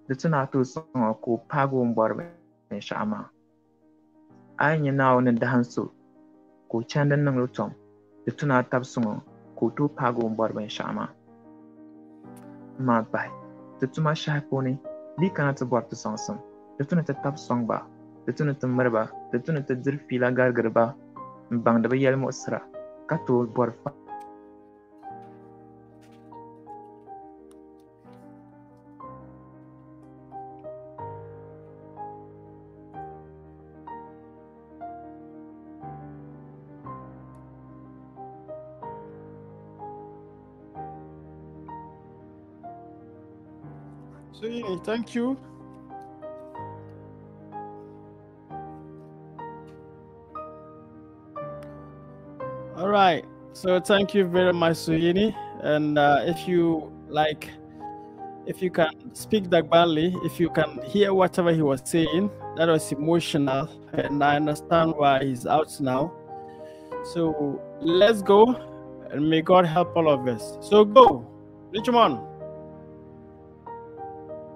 di tu ni a tooi sɔŋ ka o paagi o ni bɔri binshɛɣu maa a yi nya Naawuni dahin so ka o chandi niŋli tɔm di tu ni a tabi sɔŋ ka o tooi paagi o ni bɔri binshɛɣu maa maa shɛhi puuni di kana ti bɔri ti sɔŋsim di tu ni ti tabi sɔŋ ba di tu ni ti ba. Di tu ba ka thank you. All right. So thank you very much, Suyini. And uh, if you like, if you can speak Dagbali, if you can hear whatever he was saying, that was emotional, and I understand why he's out now. So let's go, and may God help all of us. So go, Richmond.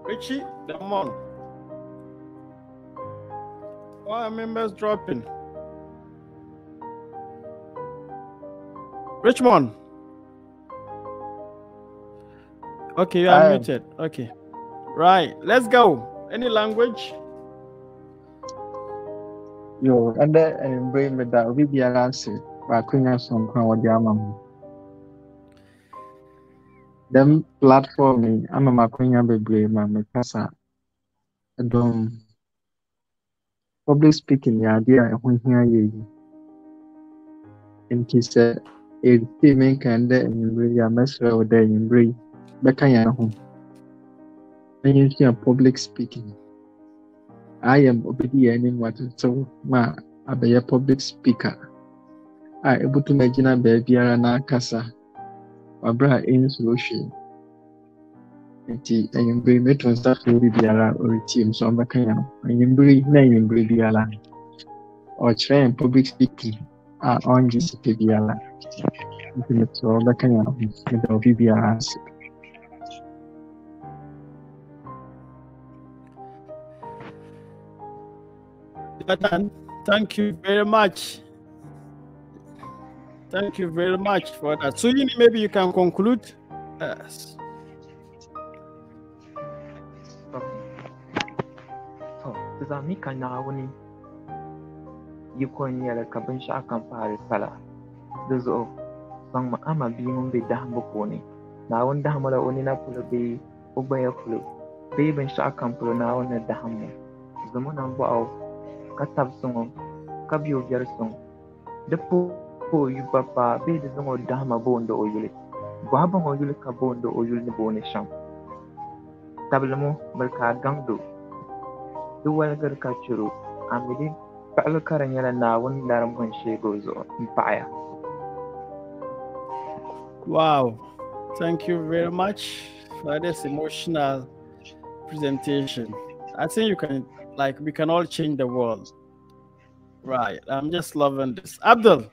Richie, the on. Why are members dropping? Richmond. Okay, you are I am. muted. Okay. Right. Let's go. Any language? Yo, ɛdɛ ɛnumere mi da obi biara ase baako nya sonko a wɔde ama mo. Dɛm platform yi ama mo akonya bebree ma me kasa. Ɛdɔm public speaking yɛ adeɛ a ɛho hia yɛ yi. Nti sɛ ɛretie me nka dɛ ɛnumere yi a mɛsrɛ wo dɛ ɛnumere yi bɛka yɛn ho. Na yɛnsua public speaking. ayɛ obedi yɛn anim watetew ma abɛyɛ public speaker a ebutum agyina baabiara n'akasa wabere a ɛnsuro hwee nti yi meto nsa frɛ obi biara ɔretie mu sɛ ɔmbɛka yɛn yi na anwummere biara ɔkyerɛ yɛn public speaking a ɔngye sika biara nti meto ɔbɛka yɛn ho meda obi biara ase. Thank you very much. Thank you very much for that. So, Yini, maybe you can conclude. Yes. To, ti zaŋ mi ka Naawuni yikɔn nyɛli ka binshɛɣu kam paali pala di zuɣu sɔŋmi ama bia ŋun be dahimbu puuni Naawuni dahimla o nina polo bee o gbaya polo bee binshɛɣu kam polo Naawuni ni dahimmo zami na bɔɣu ka tabi suŋo ka be o biɛri suŋ di pa o yuli yuli ka o yuli ni ka a gaŋdo di waligiri ka chɛro a mi di kpaɣili ka di nyɛla Naawuni larim bin sheegi o zuɣu m-paɣaya Wow. Thank you very much for this emotional presentation. I think you can, like, we can all change the world. Right. I'm just loving this. Abdul.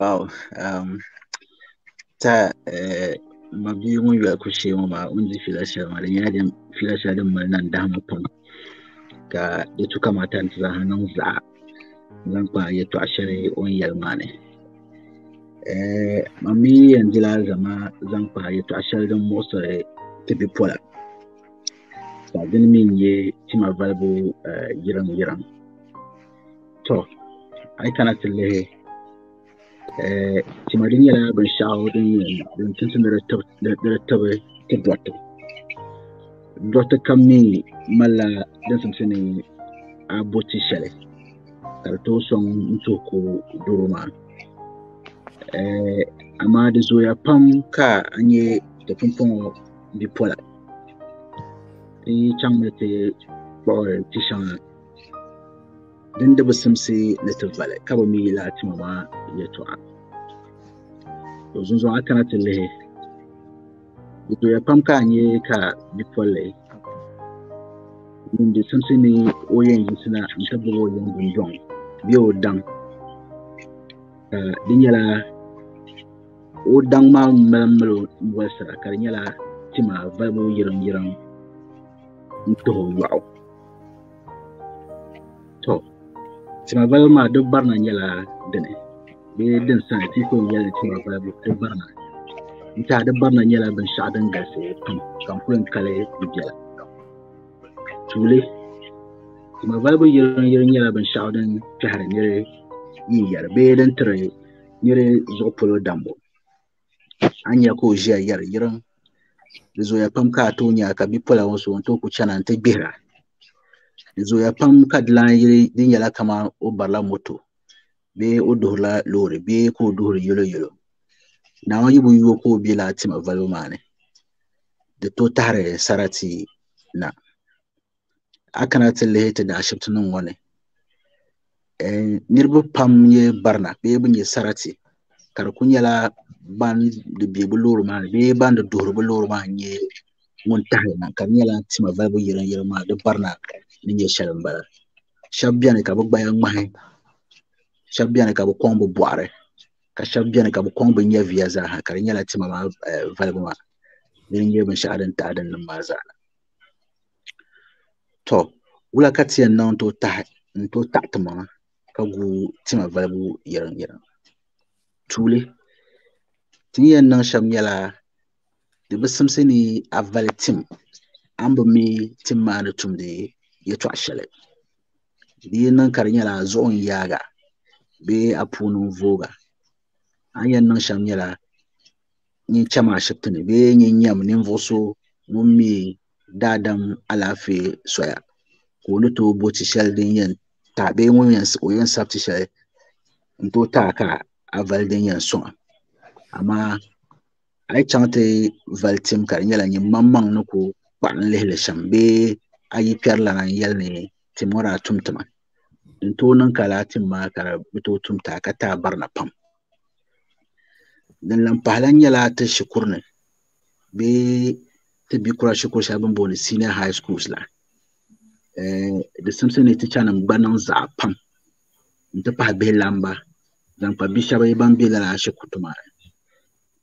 wow um, ta eh, mabiyu mun biya kushe mu ma mun ji mara ma da yana da filasha da mun nan da hampan ga da itu kamata ta za hanan za nan ba ya to ashare on yalma ne. Eh mami yanzu la zama zan fa ya to ashare din motsa ta bi pola ta din min ye tima balbu yiran eh, yiran to a yi kana ti lihi eh, tima di nyɛla binshɛɣu din yɛn din tinsi ni di tibi ni di tibi ti dɔriti dɔriti kam mi malila din simsi ni aboti shɛli ka di tooi sɔŋ n tooi ko doro maa Eh, amaa di zooya pam ka a nyɛ ti pumpɔŋɔ bipola ti chaŋ ni ti kpuɣi ti shɛŋa din yila tima maa yɛltɔɣa to zunzuŋ a kana ti lihi zooya pam ka a nyɛ ka bipolli ŋun di simsi ni o yɛn yiɣisina n ti gbubi o yɛn dundɔŋ bee o daŋ ka di nyɛla o daŋ maa malim mali o wɔlisira ka tima valibu yiriŋ yiriŋ n tuhi o tima valibu maa di barina nyɛla dini bee din sani ti ko yɛli tima valibu di barina n tiɛha di barina nyɛla binshɛɣu din galisi pam ka n kuli kali di biɛla tuuli tima valibu yiriŋ yiriŋ nyɛla binshɛɣu din kpɛhiri niri yin yɛri bee din tiri niri zuɣu polo dambu a nya ka o ʒiya yɛri yiriŋ di zooya pam ka a tooi nya ka bipola ŋɔ so n tooi ku chana n ti di zooya pam ka di lan yili di nyɛla kamani o barila moto. Bee o duhirila loori bee ka o duhiri yɛlo yɛlo naawuni yi bi yo ka o bela tima valibu maa ni di to tahiri sarati na. A kana ti lihi ti daashibiti nim ŋɔ ni pam nyɛ barina bee bi nyɛ sarati. Ka di ku nyɛla ban di be bi loori maa ni bee ban di duhiri bi loori maa nyɛ ŋun tahi na. Ka di nyɛla tima valibu yiriŋ yiriŋ maa di barina ni nyɛ shɛli n bala shɛbi bɛni ka bi gbaya ŋmahi shɛbi bɛni ka bi kɔŋ bi bɔɣiri ka shɛbi bɛni ka bi kɔŋ bi nyɛviya zaaha ka di nyɛla tima maa valibu maa di nyɛ binshɛɣu din taɣi din nim maa zaa to wula ka ti yɛn niŋ n tooi n taɣi tima maŋa ka gu tima valibu yiriŋ yiriŋ tuuli ti ni yɛn niŋ shɛm nyɛla di bi simsi ni a vali tim. An bi mi tim maa ni tumdi yɛltɔɣa shɛli di yi niŋ ka di nyɛla zuɣu n yaaga a puuni n vooga an yɛn niŋ shɛm nyɛla nyin chɛmi ashibiti ni bee nyin nyɛm ninvuɣu mi daadam alaafee soya. Ka o ni tooi bo ti shɛli din yɛn ŋun yɛn o yɛn sabi ti shɛli n tooi tahi ka a vali din yɛn sɔŋa amaa a yi chaŋ ti vali tim ka di nyɛla nyin maŋmaŋ aipiarlanan yelne timora tumtuman n tonin kalatin ma kara bito tumta ka ta bar na pam dan lan pahlan yala ta shikurnin be ta bi kura shikur shabin boni senior high schools la eh da samsa ne ta canan banan za pam n ta paha be lamba dan pa bi shaba ban be la shi kutuma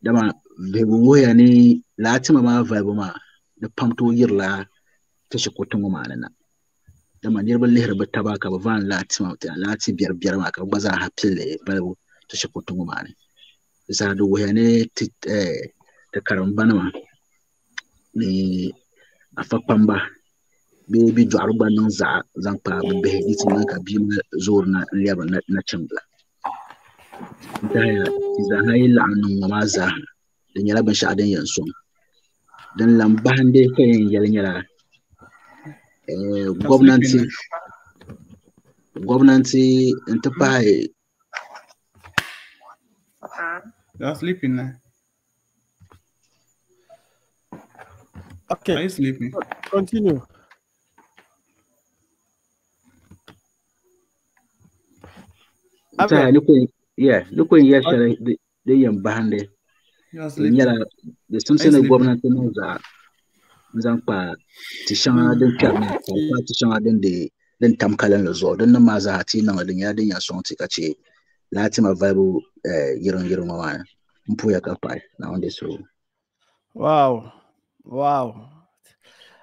dama vebu woya ni latima ma vibe ma da pam to yirla kashe kotun wa ma'ana da maniyar ban lihir ba ta ba ka ba van lati ma ta lati biyar biyar ma ka ba za ha pille ba tashi kotun wa ma'ana. Za da waya ne eh, ta karin bana ma. Ne a fakpan ba. Be bi jɔɣari gba niŋ zaɣa zaŋ pa bi bihi ni ti ka bia ma zoori na n lɛbiri nachimbila n tahaya zahana yi laɣim niŋ ŋɔ maa zaaha di nyɛla binshaɣu din yɛn sɔŋ din lan bahindi ka yɛn yɛli nyɛla eh, gɔbnanti gɔbnanti n ti pahi You're sleeping now. Are Okay, you sleeping? continue. ntahaya Abel, yeah ni ku yɛli shɛli di- din yɛn bahindi You're di sleeping. nyɛla di simsi Are ni you sleeping? Gɔbnanti niŋ zaɣa n zaŋ kpa ti shɛŋa din kpɛri na ka di pa ti shɛŋa din din tam kalinli zuɣu din niŋ maa zaa ti niŋ di nyɛla din yɛn sɔŋ ti ka che laati ma valibu eh, yirin yirin ŋɔ maa n puya ka pahi naawuni so wow, wow.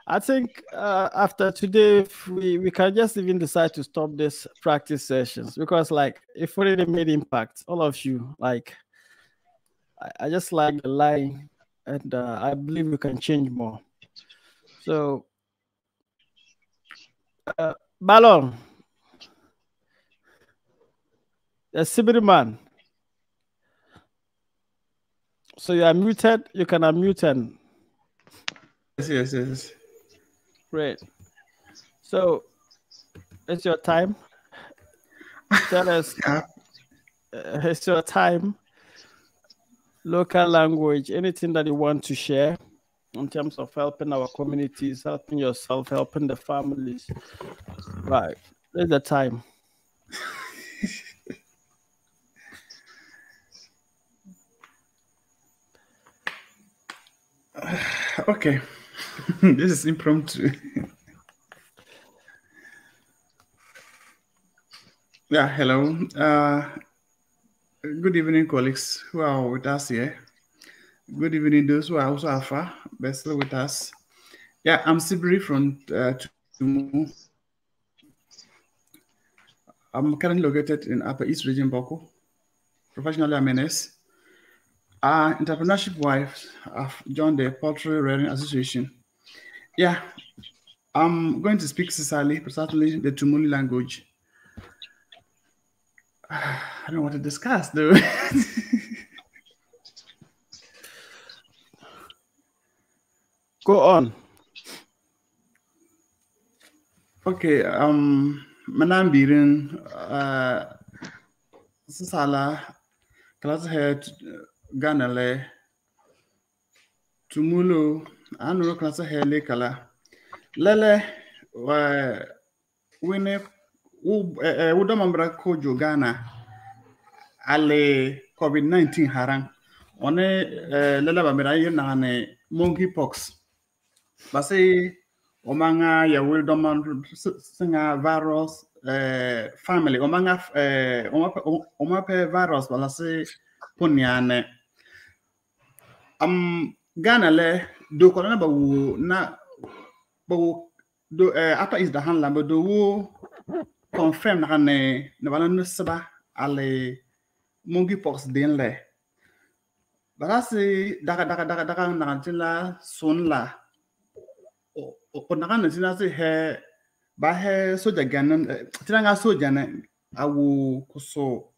I think uh, after today, we, we can just even decide to stop this practice sessions because, like, it already made impact. All of you, like, I, I just like the line, and uh, I believe we can change more. So, uh, Balon, the Sibiri man. So you are muted. You can unmute and Yes, yes, yes. Great. So it's your time. Tell us, Yeah. uh, it's your time. Local language, anything that you want to share in terms of helping our communities, helping yourself, helping the families. Right. There's the time. Okay. this is impromptu. yeah, hello. Uh, good evening, colleagues who are with us here. Good evening, those who are also Alpha, still with us. Yeah, I'm Sibri from uh, Tumu. I'm currently located in Upper East Region, Boko. Professionally, I'm an S. Uh, entrepreneurship wife, I've joined the Poultry Rearing Association. Yeah, I'm going to speak Sicily, precisely the Tumuli language. I don't want to discuss though. Go on. Okay, um, Madam Biren, uh, Sala, class head, Ganale, Tumulo, Anro class head, Lekala, Lele, Winne, Udamambra e, e, Kojo Ghana, Ale COVID 19 Haran, one e, Lele Bamira, Monkeypox. Basi omanga ya wildoman singa virus eh, family omanga eh, omape, omape virus wala si punyane am gana le do ko na ba wu na ba wu do eh, apa is the hand ba do wu confirm na ne na bana no saba ale monkeypox den le. Barasi daga daga daga daga na tila sun la o o naga na se he ba he soja ganan tina nga soja na awu kuso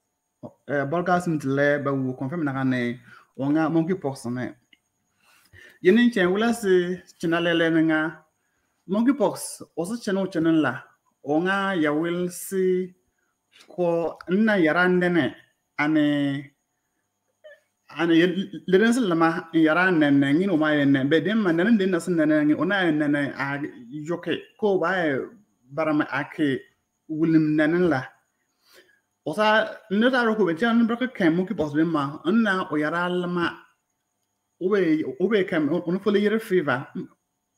eh bolga smith le ba wu confirm naga ne o nga monkeypox na yenin chen wala se china lele nga monkeypox o se chena o la o nga ya wil si ko nna yarande ne ane ana leden sin lama yara nene ngin o ma nene be dem man nene den na sin nene ngin ona nene a yoke ko ba e barama ake wulim nene la. Osa ne ta ro ko be tan bro ka mo ki bos be ma ona o yara lama o be o be kam on fo le yere fever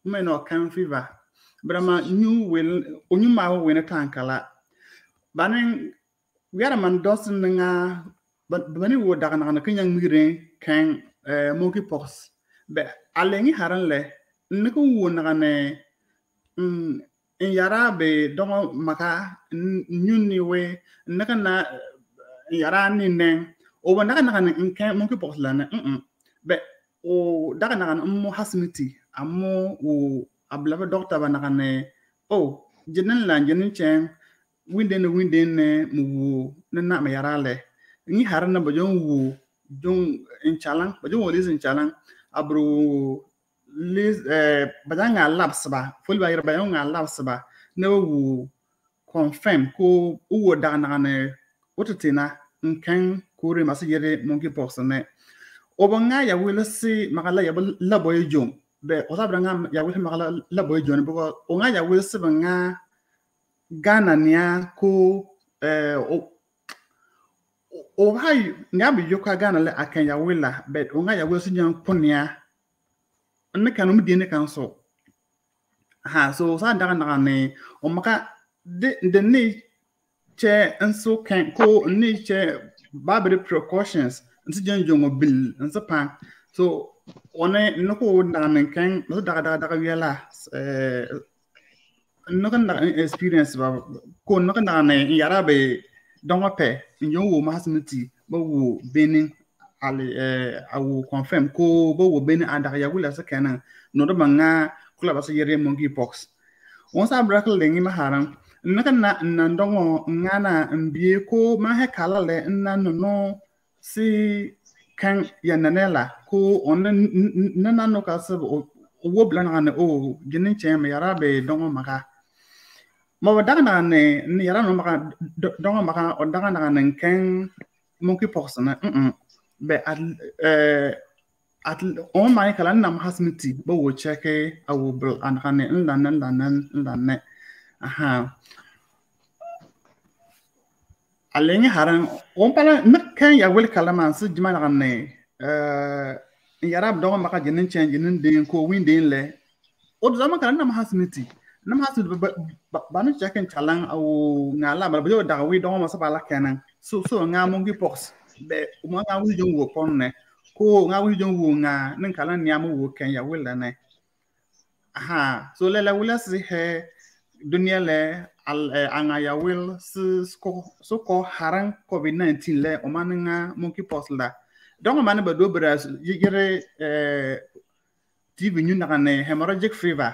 me no kan fever brama new will onyu ma wo ne tankala. Banen yara man dosin nga bani wo daga na kan yang migre kan monkeypox be alengi haran le ne ko wo na ne in yara be dongo maka nyunni we naka na yara ni neng. O ba naka naka in kan monkey pox la na mm be o daga naka mo hasmiti amo o abla doctor ba naka ne o jinin la jinin chen winde ne winde ne mu na na me yara le ni har na ba jon wu jon in chalang ba jon wo in chalang abru lis eh ba nga labs ba ful ba yira ba nga labs ba ne wu confirm ko wo da na ne wotetina nkan kore masu yere monkey pox ne. O ba nga ya wele si magala ya la boy jom be o sabra nga ya wele magala la boy jom bo o nga ya wele si ba nga Ghana nia ko eh o o hai nya bi yoka Ghana le akan ya wela but o nga ya wele si nyan ponia ne kan mu die ne kan so ha so sa daga daga ne. O maka de de ne che nso kan ko ne che babere precautions nsi jan jongo bil nsi pan so one no ko daga ne kan no daga daga daga wiela eh no kan daga experience ba ko no kan daga ne yara be dongo pe nyo wo masimiti ba wo benin ali eh awu confirm. Ko bo wo benin adaga ya wula sa kana no do banga kula ba sa yere monkey pox. On sa brakle lengi maharan naka na na ndongo ngana mbie. Ko ma he kala le na no no si kan ya nanela ko on na na no ka se o wo blan na o ginin che me yara be dongo maka ma wa daga na ne ni yara no maka dongo maka o daga na ne kan monkey pox na mm be at eh at on ma kala na ma hasmiti bo wo cheke awu bl an kan ne ndan ndan ndan ne aha. Alenge haran on pala mek kan ya wel kala man su jima na ne eh yarab do maka jinin chen jinin den ko win den le. O zama kala na mahasmiti na mahasmiti ba no checken chalang au ngala ba bo da wi do ma sa bala kenan so so nga mo ngi pox. Be mo nga wi jong wo pon ne. Ko nga wi jong wo nga nin kala ni amu wo ken ya wel ne. Aha so le la wula si he dunia le al anga ya wil si ko so ko harang covid 19 le o man nga monkeypox la. Donc man ba do bra yigere eh tv nyu na ne hemorrhagic fever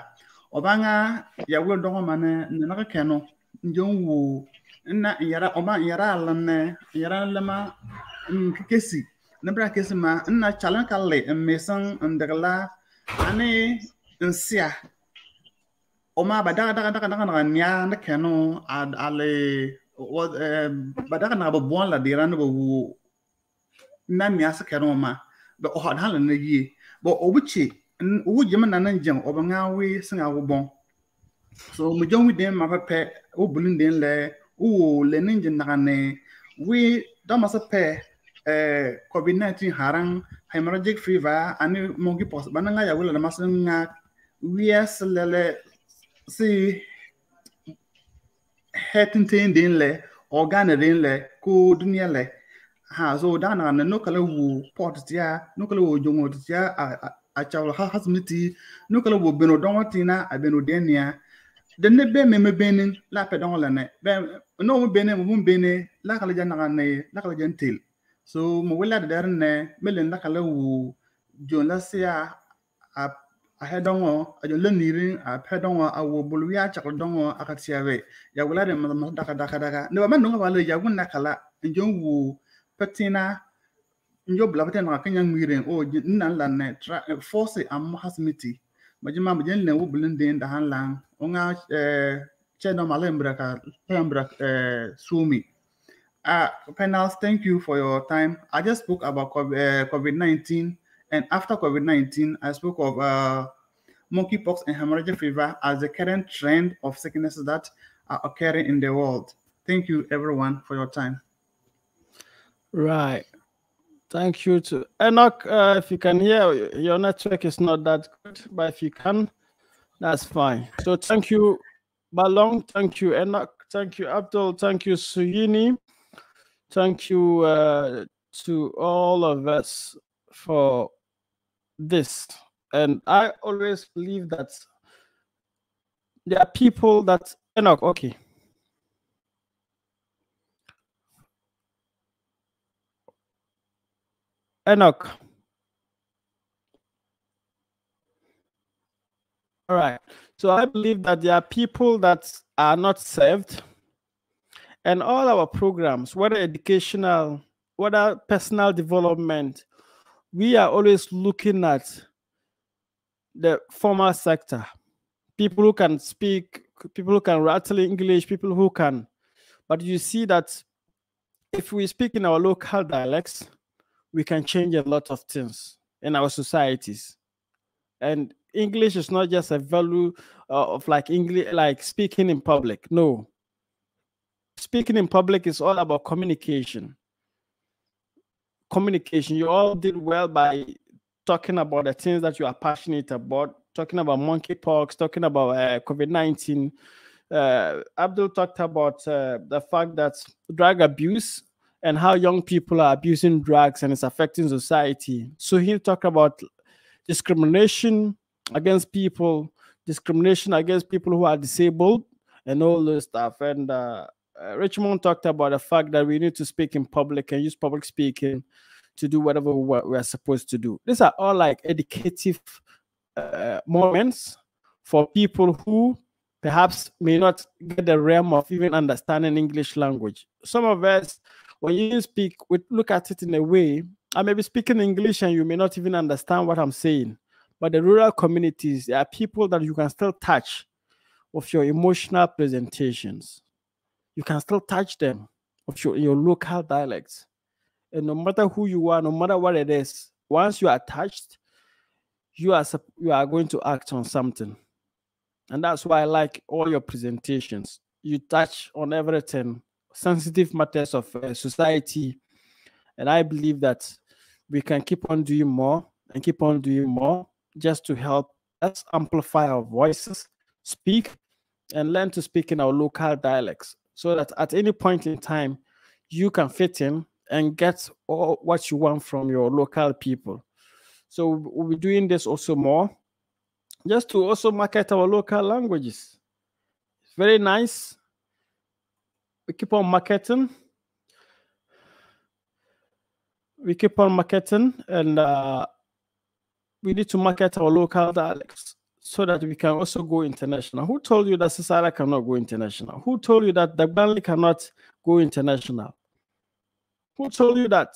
o banga ya wil donc man na ka keno njon wu na yara o ma yara lan ne yara lama kesi na bra kesi ma na chalan kalle mesan ndagala ane nsia. Oma ba daga daga daga daga daga nya na keno ad ale wa ba daga na ba bon la dira no wu. Na nya sa keno ma ba o ha hala na yi ba o buchi wu jima na nan jam o ba nga wi singa wo bon. So mu jom wi den ma pa pe o bulun den le o le nin jin na ne wi da ma sa pe eh covid 19 harang hemorrhagic fever ani monkeypox ba na nga ya wala na ma nga wi as lele si hetintin din le organe din le ko dunia le. Ha so dana na no kala wu port tia no kala wu jongo tia a a chawla ha hasmiti no kala wu beno dongo tina a beno denia den ne be me me benin la pe dongo la ne. Be no mu bene mu bene la kala jana ne la kala jantil so mo wala da dar ne melen la kala wu. Jon la sia a a hedongo a jon le nirin a hedongo a wo bulu ya chakal dongo a ka tiawe ya wala de ma daka daka daka. Ne ba man dongo wala ya gunna kala njon wu patina njo bla patina ka nyang o nan la ne force am jen le wo han lang o nga eh eh sumi uh, panels, thank you for your time. I just spoke about COVID 19, and after COVID 19, I spoke of uh, monkeypox and hemorrhagic fever as the current trend of sicknesses that are occurring in the world. Thank you, everyone, for your time. Right. Thank you to Enoch. Uh, if you can hear, your network is not that good, but if you can, that's fine. So thank you, Balong. Thank you, Enoch. Thank you, Abdul. Thank you, Suyini. Thank you uh, to all of us for this. And I always believe that there are people that Enoch, okay. Enoch. All right. So I believe that there are people that are not served, and all our programs, whether educational, whether personal development, we are always looking at the formal sector. People who can speak, people who can rattle English, people who can. But you see that if we speak in our local dialects, we can change a lot of things in our societies. And English is not just a value uh, of like English, like speaking in public. No. Speaking in public is all about communication. Communication. You all did well by talking about the things that you are passionate about, talking about monkeypox, talking about uh, COVID 19. Uh, Abdul talked about uh, the fact that drug abuse and how young people are abusing drugs and it's affecting society. So he talked about discrimination against people, discrimination against people who are disabled, and all this stuff. And uh, uh, Richmond talked about the fact that we need to speak in public and use public speaking to do whatever we are supposed to do. These are all like educative uh, moments for people who perhaps may not get the realm of even understanding English language. Some of us when you speak, we look at it in a way. I may be speaking English and you may not even understand what I'm saying. But the rural communities, there are people that you can still touch with your emotional presentations. You can still touch them with your, your local dialects. And no matter who you are, no matter what it is, once you are touched, you are you are going to act on something. And that's why I like all your presentations. You touch on everything sensitive matters of uh, society. And I believe that we can keep on doing more and keep on doing more just to help us amplify our voices, speak, and learn to speak in our local dialects so that at any point in time, you can fit in and get all what you want from your local people. So we'll be doing this also more just to also market our local languages. It's very nice we keep on marketing. We keep on marketing, and uh, we need to market our local dialects so that we can also go international. Who told you that Sisara cannot go international? Who told you that Dagbali cannot go international? Who told you that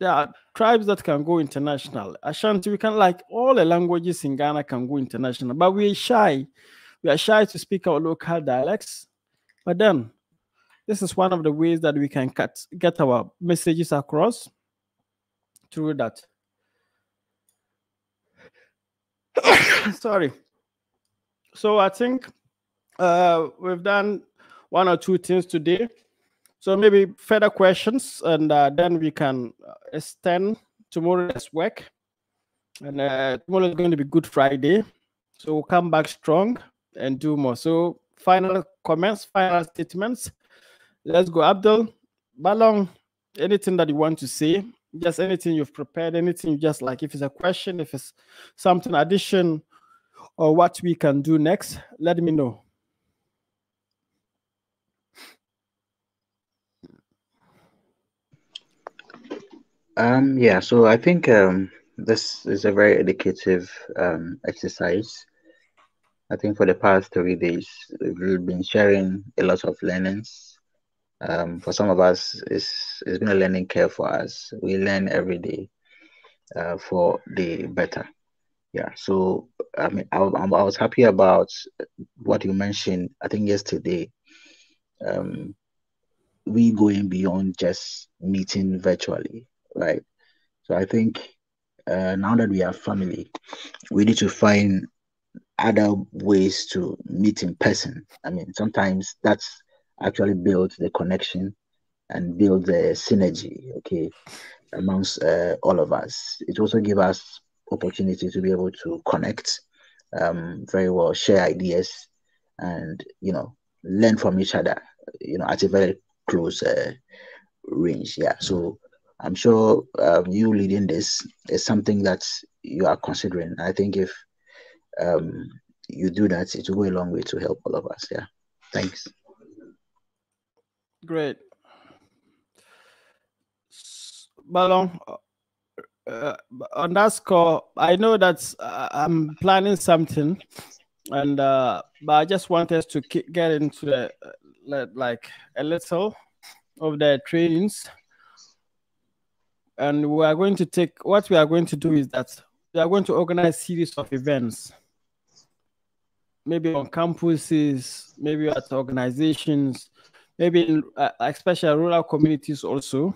there are tribes that can go international? Ashanti, we can like all the languages in Ghana can go international, but we are shy. We are shy to speak our local dialects. But then this is one of the ways that we can cut, get our messages across through that. Sorry. So I think uh, we've done one or two things today. So maybe further questions, and uh, then we can uh, extend tomorrow's work. And uh, tomorrow is going to be Good Friday, so we'll come back strong and do more. So final comments, final statements. Let's go. Abdul, Balong, anything that you want to say, just anything you've prepared, anything you just like, if it's a question, if it's something addition or what we can do next, let me know. Um, yeah, so I think um, this is a very educative um, exercise. I think for the past three days, we've been sharing a lot of learnings um, for some of us, it's it's been a learning curve for us. We learn every day uh, for the better. Yeah. So I mean, I, I was happy about what you mentioned. I think yesterday, um, we going beyond just meeting virtually, right? So I think uh, now that we are family, we need to find other ways to meet in person. I mean, sometimes that's actually build the connection and build the synergy, okay, amongst uh, all of us. It also gives us opportunity to be able to connect um, very well, share ideas, and you know, learn from each other. You know, at a very close uh, range. Yeah. So I'm sure um, you leading this is something that you are considering. I think if um, you do that, it will go a long way to help all of us. Yeah. Thanks. Great. Balong, uh, on that score, I know that uh, I'm planning something, and uh, but I just want us to get into the uh, like a little of the trainings, and we are going to take. What we are going to do is that we are going to organize series of events, maybe on campuses, maybe at organizations, maybe in uh, especially rural communities also.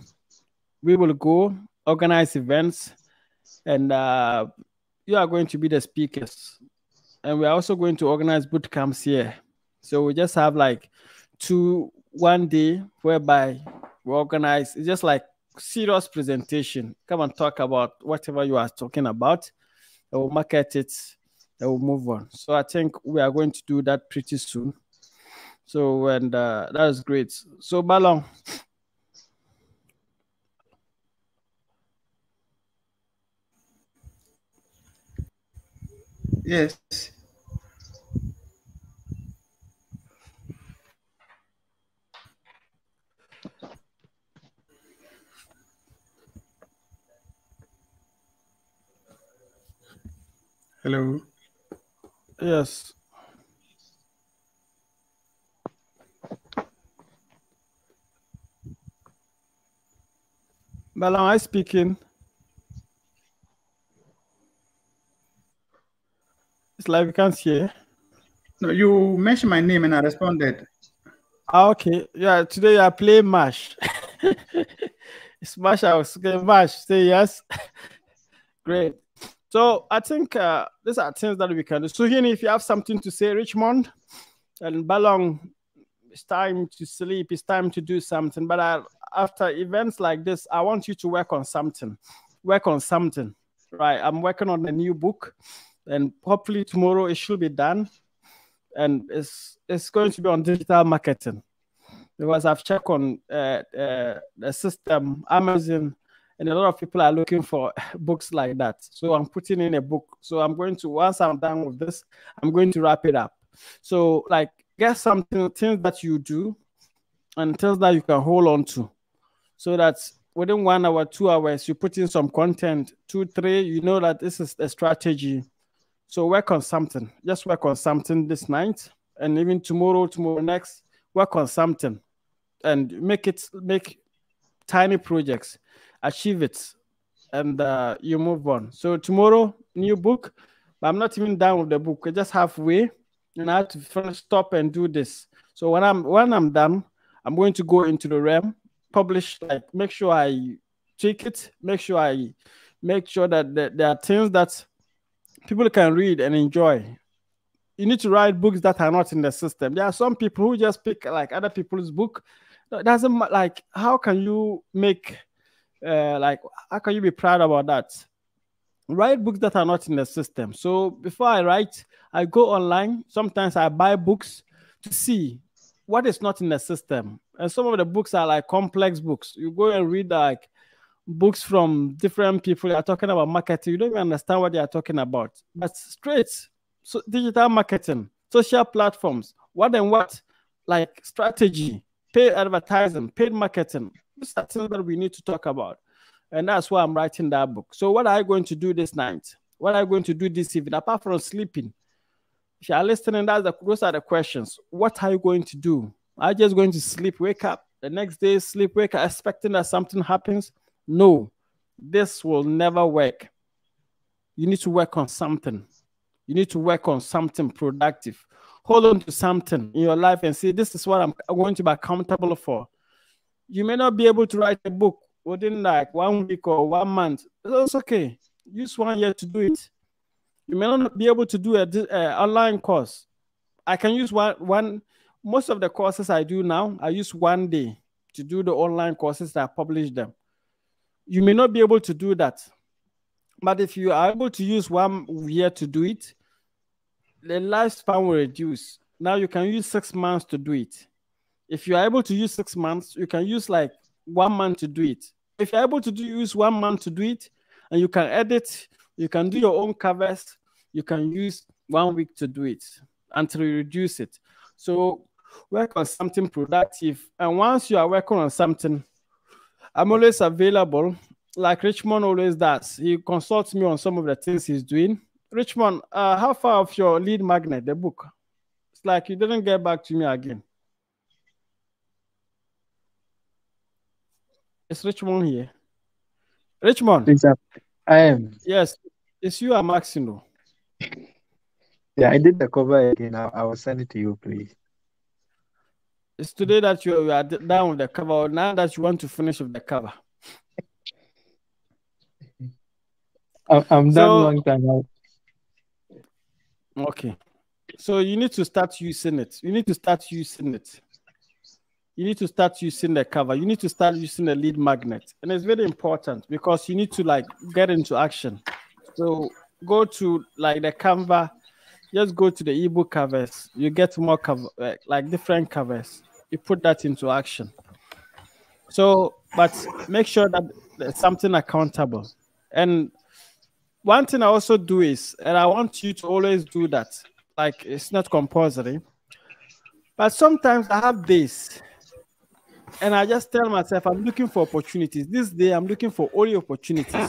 We will go organize events, and uh, you are going to be the speakers. And we're also going to organize boot camps here. So we just have like two one day whereby we organize. It's just like serious presentation. Come and talk about whatever you are talking about. I will market it. I will move on. So I think we are going to do that pretty soon. So and uh, that is great. So Balong, Yes. Hello. Yes. Balong, I speaking. It's like we can't hear. No, you mentioned my name and I responded. Ah, okay. Yeah, today I play Mash. Smash out. Okay, Mash. Say yes. Great. So I think uh, these are things that we can do. So, here, if you have something to say, Richmond and Balong, it's time to sleep. It's time to do something. But I, after events like this, I want you to work on something. Work on something. Right. I'm working on a new book and hopefully tomorrow it should be done and it's it's going to be on digital marketing because i've checked on uh, uh, the system amazon and a lot of people are looking for books like that so i'm putting in a book so i'm going to once i'm done with this i'm going to wrap it up so like get something things that you do and things that you can hold on to so that within one hour two hours you put in some content two three you know that this is a strategy so work on something. Just work on something this night, and even tomorrow, tomorrow next, work on something, and make it make tiny projects, achieve it, and uh, you move on. So tomorrow, new book. But I'm not even done with the book. Just halfway, and I have to finish, stop, and do this. So when I'm when I'm done, I'm going to go into the realm, publish, like make sure I take it, make sure I make sure that there are things that people can read and enjoy. You need to write books that are not in the system. There are some people who just pick like other people's book. It doesn't like how can you make uh, like how can you be proud about that? Write books that are not in the system. So before I write, I go online. Sometimes I buy books to see what is not in the system. And some of the books are like complex books. You go and read like books from different people they are talking about marketing you don't even understand what they are talking about but straight so digital marketing social platforms what and what like strategy paid advertising paid marketing these are things that we need to talk about and that's why i'm writing that book so what are you going to do this night what are you going to do this evening apart from sleeping if you are listening that's the, those are the questions what are you going to do are you just going to sleep wake up the next day sleep wake up expecting that something happens no, this will never work. You need to work on something. You need to work on something productive. Hold on to something in your life and say, This is what I'm going to be accountable for. You may not be able to write a book within like one week or one month. That's okay. Use one year to do it. You may not be able to do a, online course. I can use one one. Most of the courses I do now, I use one day to do the online courses that I publish them. You may not be able to do that. But if you are able to use one year to do it, the lifespan will reduce. Now you can use six months to do it. If you are able to use six months, you can use like one month to do it. If you're able to do, use one month to do it, and you can edit, you can do your own covers, you can use one week to do it until you reduce it. So work on something productive. And once you are working on something, I'm always available. Like Richmond always does. He consults me on some of the things he's doing. Richmond, uh, how far of your lead magnet, the book? It's like you didn't get back to me again. It's Richmond here. Richmond. I am. Yes, it's you I'm asking though. Yeah, I did the cover again. I, I will send it to you, please. It's today that you, you are done with the cover, now that you want to finish with the cover. I'm done So- long time now. Okay. So you need to start using it. You need to start using it. You need to start using the cover. You need to start using the lead magnet. And it's very important because you need to like get into action. So go to like the Canva, just go to the ebook covers. You get more cover like, like different covers. You put that into action. So, but make sure that there's something accountable. And one thing I also do is, and I want you to always do that. Like it's not compulsory, but sometimes I have this, and I just tell myself I'm looking for opportunities. This day I'm looking for only opportunities.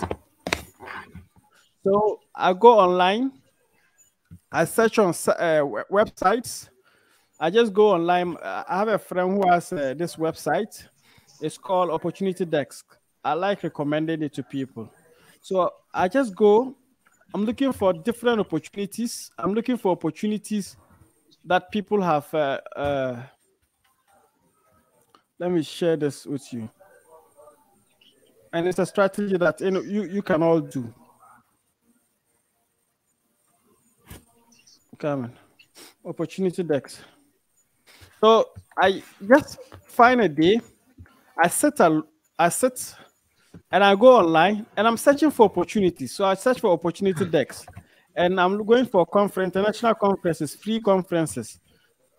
So I go online, I search on uh, websites. I just go online. I have a friend who has uh, this website. It's called Opportunity Desk. I like recommending it to people. So I just go. I'm looking for different opportunities. I'm looking for opportunities that people have. Uh, uh, let me share this with you. And it's a strategy that you know you, you can all do. Come on. Opportunity Desk. So I just find a day. I sit a I sit and I go online and I'm searching for opportunities. So I search for opportunity desk, and I'm going for conference, international conferences, free conferences,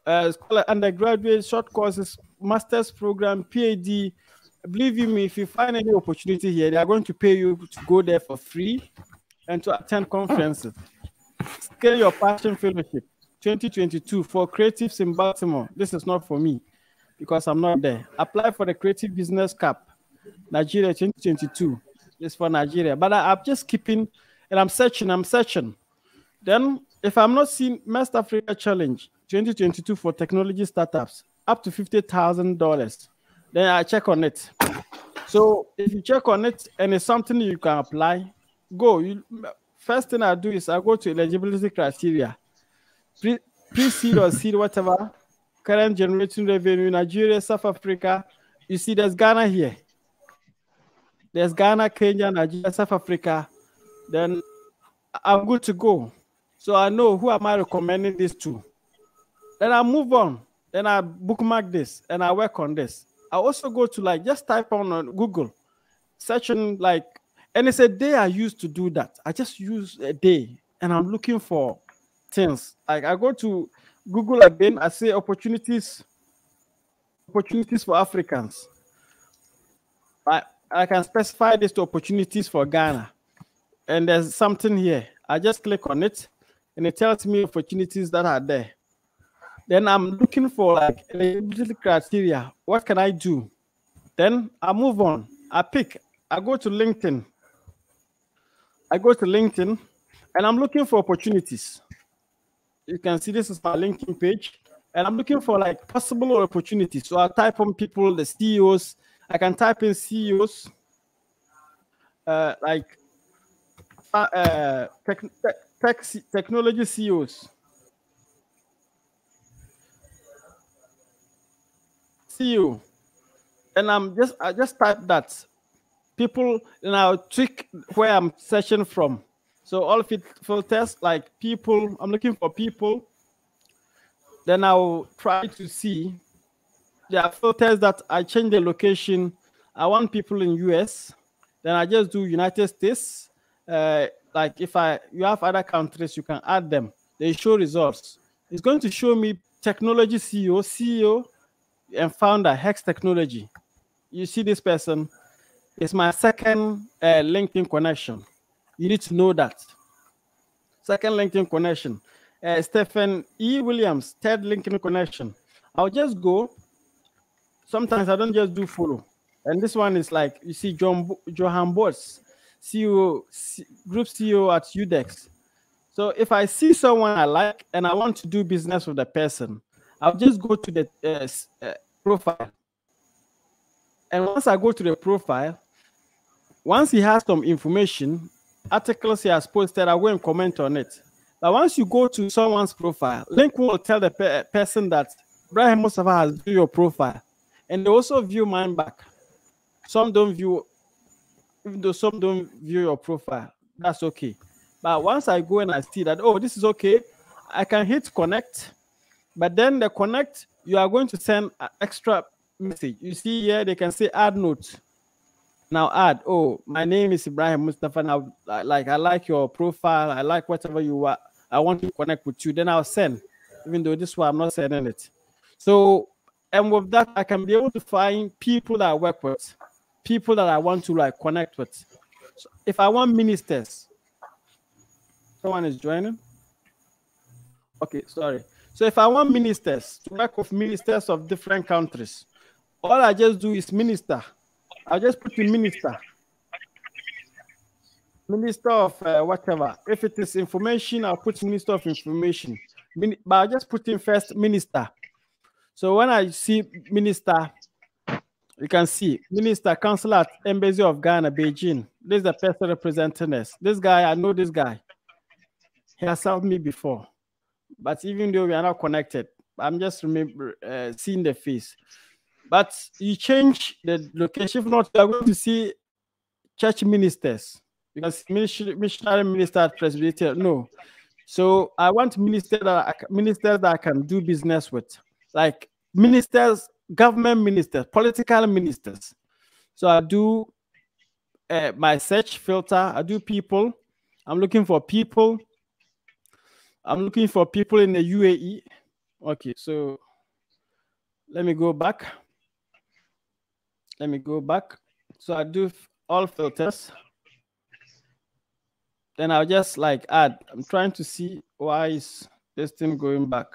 uh, undergraduate, short courses, master's program, PhD. Believe you me, if you find any opportunity here, they are going to pay you to go there for free and to attend conferences. Scale your passion fellowship 2022 for creatives in Baltimore. This is not for me because I'm not there. Apply for the Creative Business Cup Nigeria 2022. It's for Nigeria. But I, am just keeping and I'm searching, I'm searching. Then, if I'm not seeing MEST Africa Challenge 2022 for technology startups, up to $50,000, then I check on it. So, if you check on it and it's something you can apply, go. You, first thing I do is I go to eligibility criteria, pre seed or seed, whatever, current generating revenue, Nigeria, South Africa. You see, there's Ghana here. There's Ghana, Kenya, Nigeria, South Africa. Then I'm good to go. So I know who am I recommending this to. Then I move on. Then I bookmark this and I work on this. I also go to like just type on, on Google, searching like, and it's a day I used to do that. I just use a day and I'm looking for things. Like I go to Google again, I say opportunities, opportunities for Africans. I, I can specify this to opportunities for Ghana. And there's something here. I just click on it and it tells me opportunities that are there. Then I'm looking for like eligibility criteria. What can I do? Then I move on. I pick. I go to LinkedIn. I go to LinkedIn and I'm looking for opportunities. You can see this is my LinkedIn page. And I'm looking for like possible opportunities. So I type on people, the CEOs. I can type in CEOs, uh, like uh, tech, tech, tech, technology CEOs. CEO. And I'm just I just type that. People and I'll tweak where I'm searching from. So all of it filters like people. I'm looking for people. Then I'll try to see. There are filters that I change the location. I want people in US. Then I just do United States. Uh, like if I you have other countries, you can add them. They show results. It's going to show me technology CEO, CEO, and founder Hex Technology. You see this person. It's my second uh, LinkedIn connection. You need to know that. Second LinkedIn connection. uh, Stephen E. Williams, third LinkedIn connection. I'll just go. Sometimes I don't just do follow. And this one is like you see John Johan Boss, CEO, C, Group CEO at UDEX. So if I see someone I like and I want to do business with the person, I'll just go to the uh, uh, profile. And once I go to the profile, once he has some information, articles he has posted, I and comment on it. But once you go to someone's profile, link will tell the pe person that Ibrahim Mustapha has viewed your profile, and they also view mine back. Some don't view, even though some don't view your profile, that's okay. But once I go and I see that, oh, this is okay, I can hit connect. But then the connect, you are going to send an extra message. You see here, they can say add note. Now add, oh, my name is Ibrahim Mustapha. Now, like I like your profile, I like whatever you are. I want to connect with you. Then I'll send, even though this one I'm not sending it. So, and with that, I can be able to find people that I work with, people that I want to like connect with. So if I want ministers, someone is joining. Okay, sorry. So if I want ministers to work with ministers of different countries, all I just do is minister. I just put in minister. Minister of uh, whatever. If it is information, I'll put minister of information. Min but I just put in first minister. So when I see minister, you can see minister councillor at Embassy of Ghana, Beijing. This is the person representing us. This guy, I know this guy. He has helped me before. But even though we are not connected, I'm just remember uh, seeing the face. But you change the location. If not, you are going to see church ministers because missionary minister at Presbyterian. No. So I want minister that I, ministers that I can do business with, like ministers, government ministers, political ministers. So I do uh, my search filter. I do people. I'm looking for people. I'm looking for people in the UAE. Okay, so let me go back. Let me go back. So I do all filters. Then I'll just like add. I'm trying to see why is this thing going back.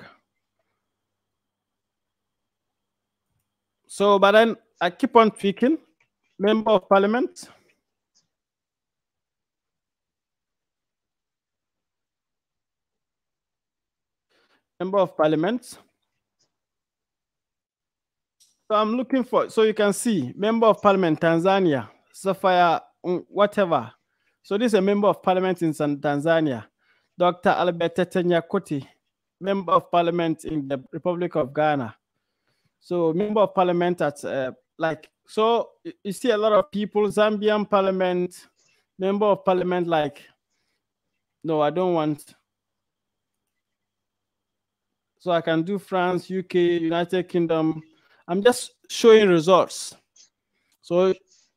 So, but then I keep on tweaking. Member of Parliament. Member of Parliament. So I'm looking for, so you can see, Member of Parliament, Tanzania, Sophia, mm, whatever. So this is a Member of Parliament in Tanzania, Dr. Albert Tenyakoti, Member of Parliament in the Republic of Ghana. So Member of Parliament at, uh, like, so you see a lot of people, Zambian Parliament, Member of Parliament, like, no, I don't want. So I can do France, UK, United Kingdom, I'm just showing results. So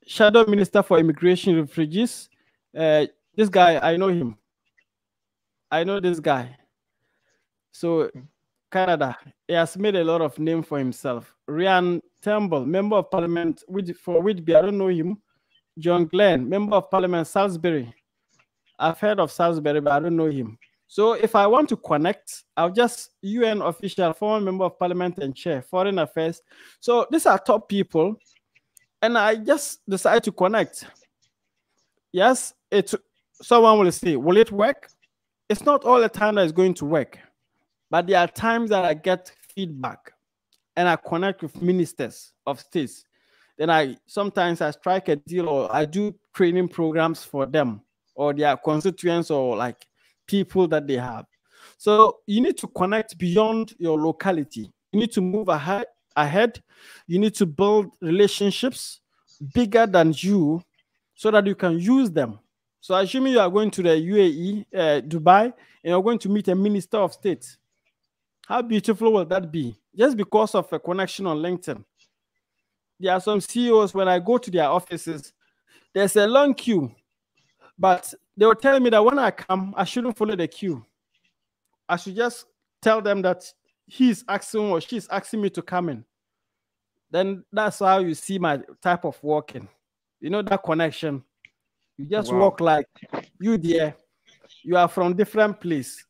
Shadow Minister for Immigration Refugees, uh, this guy, I know him. I know this guy. So Canada, he has made a lot of name for himself. Ryan Turnbull, Member of Parliament for Whitby, I don't know him. John Glen, Member of Parliament, Salisbury. I've heard of Salisbury, but I don't know him. So if I want to connect, I'll just UN official, former member of parliament and chair, foreign affairs. So these are top people. And I just decide to connect. Yes, it someone will say, will it work? It's not all the time that it's going to work. But there are times that I get feedback and I connect with ministers of states. Then I sometimes I strike a deal or I do training programs for them or their constituents or like people that they have. So you need to connect beyond your locality. You need to move ahead. Ahead, you need to build relationships bigger than you, so that you can use them. So assuming you are going to the UAE, uh, Dubai, and you're going to meet a minister of state, how beautiful will that be? Just because of a connection on LinkedIn. There are some CEOs when I go to their offices, there's a long queue, but they were telling me that when I come, I shouldn't follow the queue. I should just tell them that he's asking or she's asking me to come in. Then that's how you see my type of walking. You know that connection. You just wow. walk like you there. You are from different place.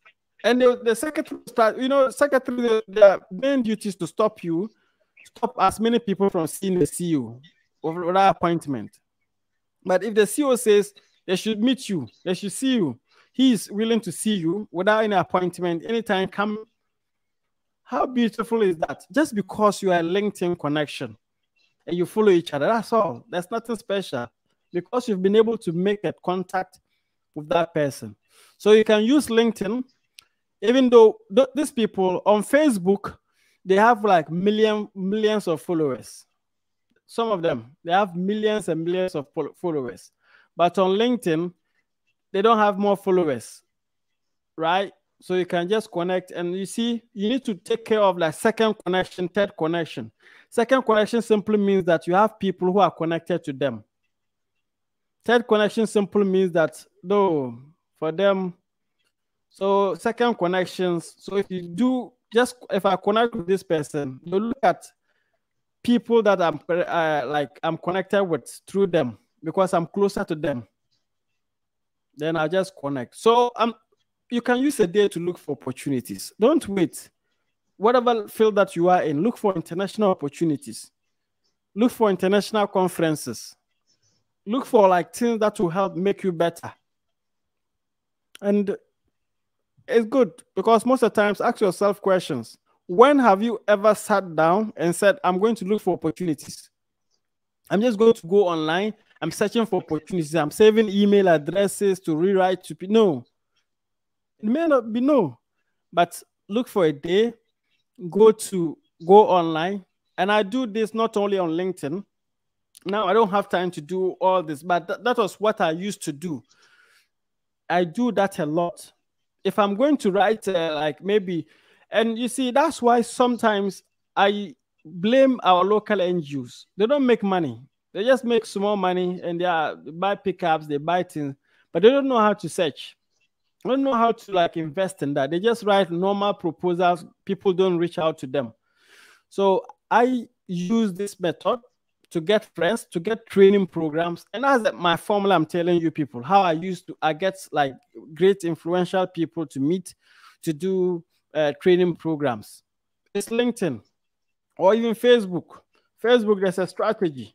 And the, the secretary start, you know, secretary, their main duty is to stop you, stop as many people from seeing the CEO without appointment. But if the CEO says they should meet you, they should see you, he is willing to see you without any appointment, anytime come. How beautiful is that? Just because you are a LinkedIn connection and you follow each other, that's all. There's nothing special because you've been able to make a contact with that person. So you can use LinkedIn, even though th these people on Facebook, they have like million millions of followers. Some of them they have millions and millions of followers, but on LinkedIn, they don't have more followers, right? So you can just connect, and you see, you need to take care of like second connection, third connection. Second connection simply means that you have people who are connected to them. Third connection simply means that though for them, so second connections. So if you do just if I connect with this person, you look at people that I'm uh, like I'm connected with through them because I'm closer to them. Then I just connect. So um, you can use a day to look for opportunities. Don't wait. Whatever field that you are in, look for international opportunities. Look for international conferences. Look for like things that will help make you better. And it's good because most of the times ask yourself questions. When have you ever sat down and said, I'm going to look for opportunities? I'm just going to go online. I'm searching for opportunities. I'm saving email addresses to rewrite to people. No. It may not be no, but look for a day, go to go online. And I do this not only on LinkedIn. Now I don't have time to do all this, but th that was what I used to do. I do that a lot if I'm going to write uh, like maybe, and you see, that's why sometimes I blame our local NGOs. They don't make money. They just make small money and they, are, they buy pickups, they buy things, but they don't know how to search. They don't know how to like invest in that. They just write normal proposals. People don't reach out to them. So I use this method to get friends, to get training programs. And that's my formula I'm telling you people how I used to, I get like great influential people to meet to do uh, training programs. It's LinkedIn or even Facebook. Facebook, there's a strategy.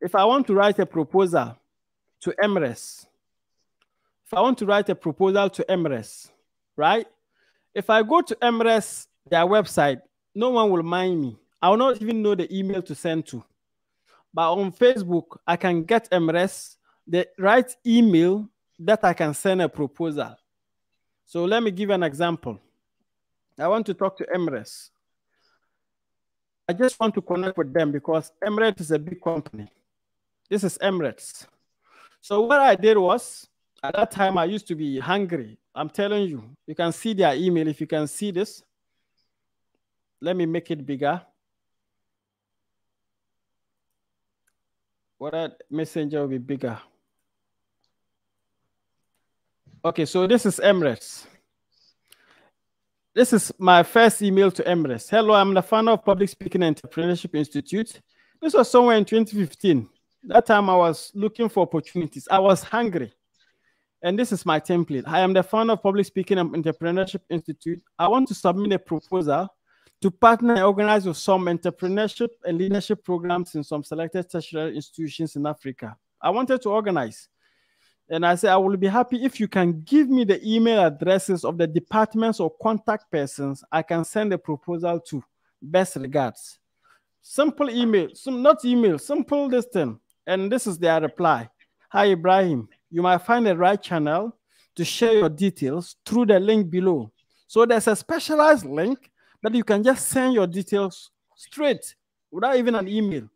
If I want to write a proposal to Emirates, if I want to write a proposal to Emirates, right? If I go to Emirates, their website, no one will mind me. I will not even know the email to send to. But on Facebook, I can get Emirates the right email that I can send a proposal. So let me give an example. I want to talk to Emirates. I just want to connect with them because Emirates is a big company. This is Emirates. So what I did was, at that time, I used to be hungry. I'm telling you, you can see their email. If you can see this, let me make it bigger. what that messenger will be bigger. Okay, so this is Emirates. This is my first email to Emirates. Hello, I'm the founder of Public Speaking Entrepreneurship Institute. This was somewhere in 2015. That time I was looking for opportunities. I was hungry. And this is my template. I am the founder of Public Speaking and Entrepreneurship Institute. I want to submit a proposal to partner and organize with some entrepreneurship and leadership programs in some selected tertiary institutions in Africa. I wanted to organize. And I said, I will be happy if you can give me the email addresses of the departments or contact persons I can send a proposal to. Best regards. Simple email, some not email, simple this thing. And this is their reply. Hi, Ibrahim. You might find the right channel to share your details through the link below. So there's a specialized link that you can just send your details straight without even an email.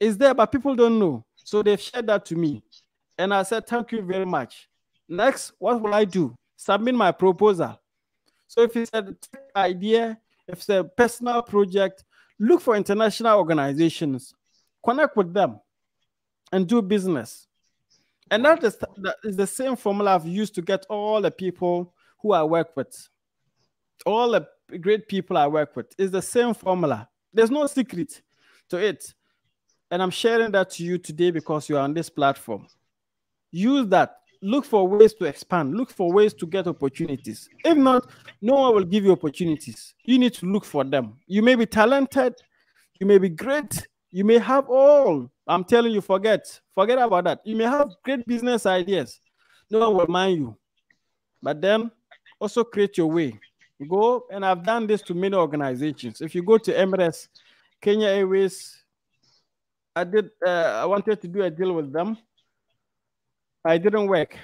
It's there, but people don't know. So they've shared that to me. And I said, Thank you very much. Next, what will I do? Submit my proposal. So if it's an idea, if it's a personal project, look for international organizations, connect with them, and do business. And that is, that is the same formula I've used to get all the people who I work with, all the great people I work with. It's the same formula. There's no secret to it. And I'm sharing that to you today because you are on this platform. Use that. look for ways to expand, look for ways to get opportunities. If not, no one will give you opportunities. You need to look for them. You may be talented, you may be great, you may have all. I'm telling you, forget, forget about that. You may have great business ideas. No one will mind you. But then also create your way. Go, and I've done this to many organizations. If you go to Emirates, Kenya Airways, I did, uh, I wanted to do a deal with them I didn't work.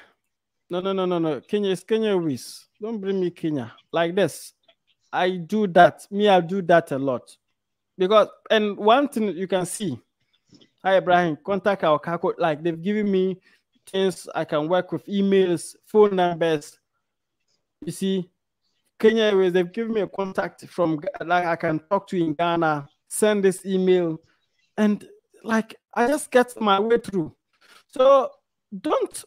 No, no, no, no, no. Kenya is Kenya Airways. Don't bring me Kenya like this. I do that. Me, I do that a lot. Because and one thing you can see, hi Ibrahim, contact our Kako. Like they've given me things I can work with, emails, phone numbers. You see, Kenya Airways, they've given me a contact from like I can talk to in Ghana, send this email, and like I just get my way through. So don't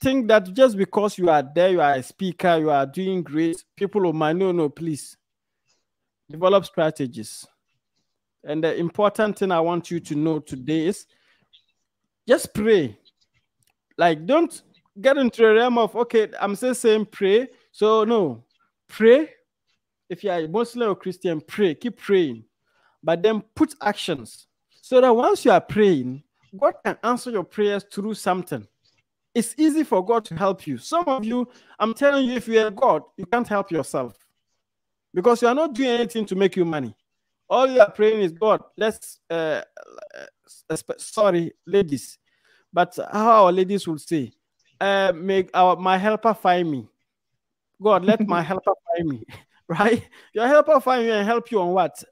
think that just because you are there, you are a speaker, you are doing great, people will mind. No, no, please. Develop strategies. And the important thing I want you to know today is just pray. Like, don't get into the realm of, okay, I'm still saying pray. So, no, pray. If you are Muslim or Christian, pray, keep praying. But then put actions so that once you are praying, God can answer your prayers through something. It's easy for God to help you. Some of you, I'm telling you, if you are God, you can't help yourself because you are not doing anything to make you money. All you are praying is God. Let's, uh, uh, sorry, ladies, but how our ladies will say, uh, make our my helper find me. God, let my helper find me. Right? Your helper find you and help you on what?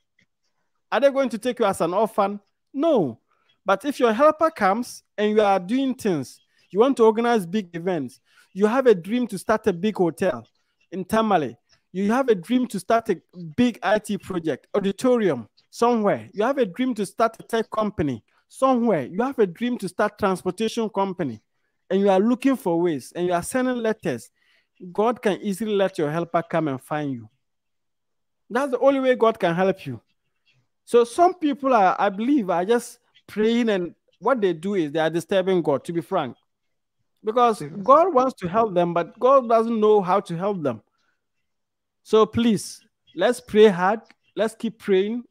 Are they going to take you as an orphan? No. But if your helper comes and you are doing things, you want to organize big events, you have a dream to start a big hotel in Tamale, you have a dream to start a big IT project, auditorium somewhere, you have a dream to start a tech company somewhere, you have a dream to start transportation company, and you are looking for ways and you are sending letters, God can easily let your helper come and find you. That's the only way God can help you. So some people are, I believe, are just praying and what they do is they are disturbing God, to be frank. Because God wants to help them, but God doesn't know how to help them. So please, let's pray hard. Let's keep praying.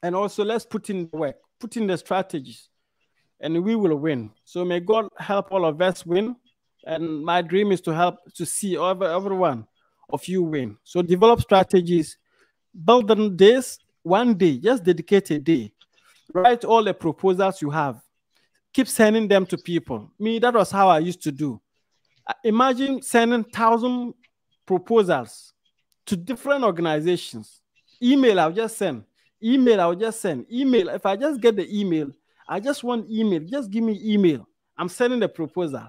And also let's put in the work, put in the strategies, and we will win. So may God help all of us win. And my dream is to help to see every, everyone of you win. So develop strategies, build on this one day, just dedicate a day write all the proposals you have keep sending them to people me that was how i used to do uh, imagine sending thousand proposals to different organizations email i'll just send email i'll just send email if i just get the email i just want email just give me email i'm sending the proposal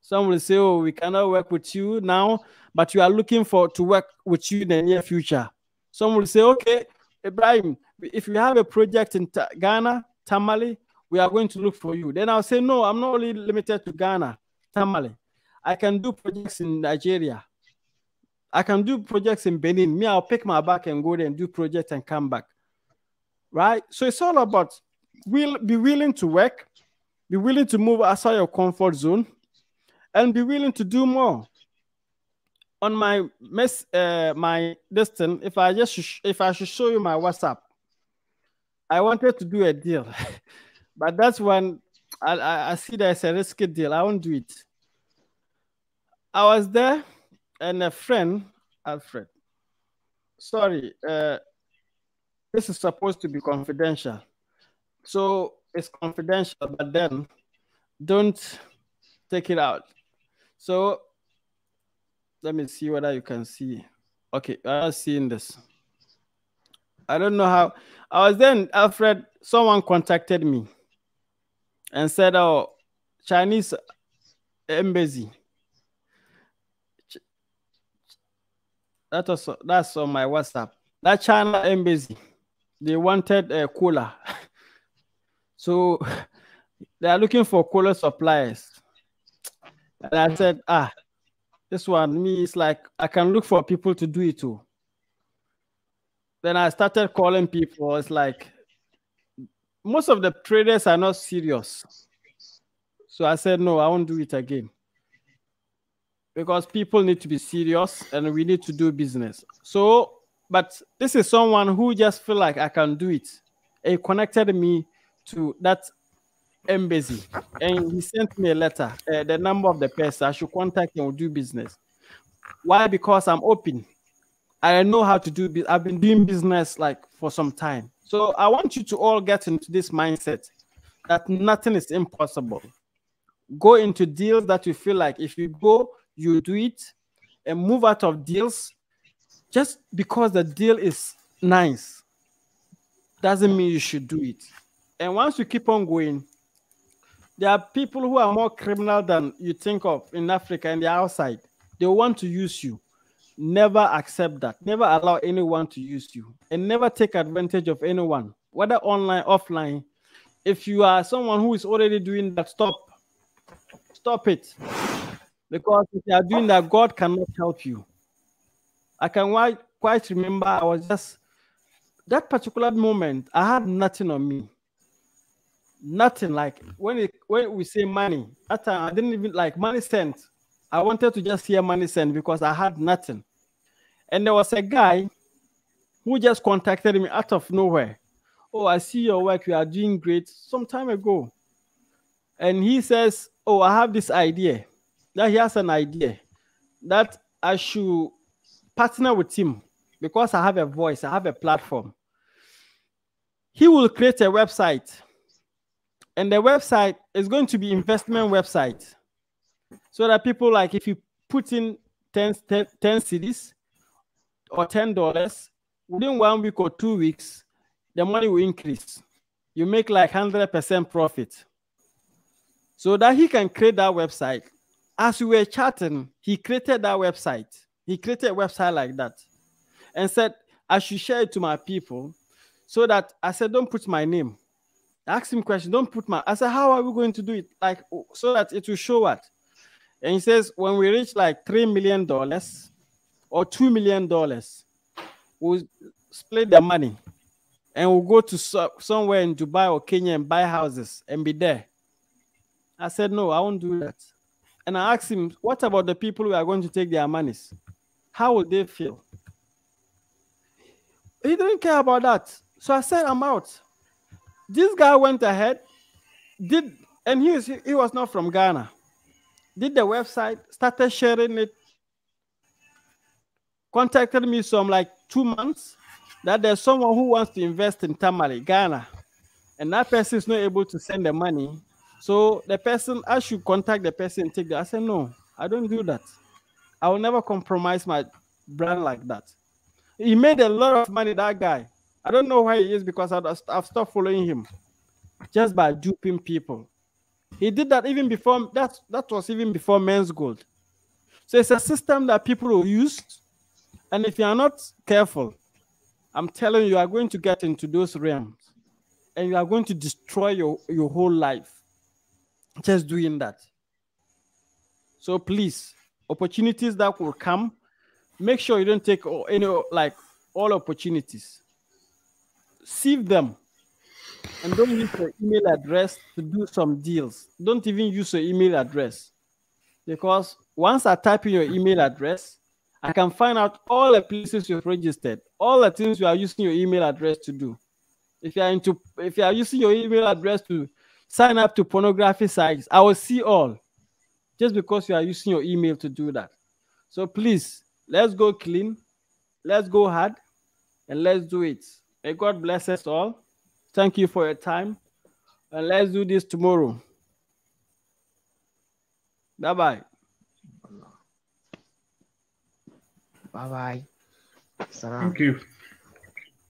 some will say oh we cannot work with you now but you are looking for to work with you in the near future some will say okay ibrahim if you have a project in Ghana, Tamale, we are going to look for you. Then I'll say, no, I'm not only limited to Ghana, Tamale. I can do projects in Nigeria. I can do projects in Benin. Me, I'll pick my back and go there and do projects and come back. Right? So it's all about will be willing to work, be willing to move outside your comfort zone, and be willing to do more. On my mess, uh, my distance, if I just if I should show you my WhatsApp, I wanted to do a deal, but that's when I, I, see there's a risky deal. I won't do it. I was there, and a friend, Alfred. Sorry, uh, this is supposed to be confidential, so it's confidential. But then, don't take it out. So, let me see whether you can see. Okay, I'm seeing this. I don't know how. I was then, Alfred, someone contacted me and said, Oh, Chinese embassy. That was that's on my WhatsApp. That China embassy, they wanted a cooler. so they are looking for cooler suppliers. And I said, ah, this one me like I can look for people to do it too then I started calling people. It's like most of the traders are not serious. So I said, no, I won't do it again. Because people need to be serious and we need to do business. So, but this is someone who just feel like I can do it. He connected me to that embassy and he sent me a letter, uh, the number of the person I should contact and do business. Why? Because I'm open. I know how to do. I've been doing business like for some time. So I want you to all get into this mindset that nothing is impossible. Go into deals that you feel like if you go, you do it, and move out of deals just because the deal is nice doesn't mean you should do it. And once you keep on going, there are people who are more criminal than you think of in Africa and they're outside. They want to use you. Never accept that. Never allow anyone to use you. And never take advantage of anyone, whether online, offline. If you are someone who is already doing that, stop. Stop it. Because if you are doing that, God cannot help you. I can quite remember I was just that particular moment, I had nothing on me. Nothing like when it when we say money, that time I didn't even like money sent. I wanted to just hear money sent because I had nothing. And there was a guy who just contacted me out of nowhere. Oh, I see your work. You are doing great some time ago. And he says, Oh, I have this idea. That he has an idea that I should partner with him because I have a voice, I have a platform. He will create a website. And the website is going to be investment website. So that people like if you put in 10, 10, 10 cedis, or ten dollars within one week or two weeks, the money will increase. You make like hundred percent profit. So that he can create that website. As we were chatting, he created that website. He created a website like that, and said I should share it to my people, so that I said don't put my name. I asked him question. Don't put my. I said how are we going to do it? Like so that it will show what. And he says when we reach like three million dollars, or two million dollars, we'll split the money and we'll go to so somewhere in Dubai or Kenya and buy houses and be there. I said, No, I won't do that. And I asked him, What about the people who are going to take their monies? How will they feel? He didn't care about that. So I said, I'm out. This guy went ahead, did, and he was, he was not from Ghana. Did the website, started sharing it contacted me some like two months that there's someone who wants to invest in Tamale, Ghana, and that person is not able to send the money. So the person, I should contact the person take that. I said, no, I don't do that. I will never compromise my brand like that. He made a lot of money, that guy. I don't know why he is because I've stopped following him just by duping people. He did that even before that, that was even before Menzgold. So it's a system that people will use and if you are not careful, I'm telling you, you are going to get into those realms and you are going to destroy your, your whole life just doing that. So please, opportunities that will come, make sure you don't take any like all opportunities. Sieve them and don't use your email address to do some deals. Don't even use your email address because once I type in your email address, I can find out all the places you've registered, all the things you are using your email address to do. If you are into, if you are using your email address to sign up to pornography sites, I will see all, just because you are using your email to do that. So please, let's go clean, let's go hard, and let's do it. May God bless us all. Thank you for your time, and let's do this tomorrow. Bye bye. Bye bye. Thank you.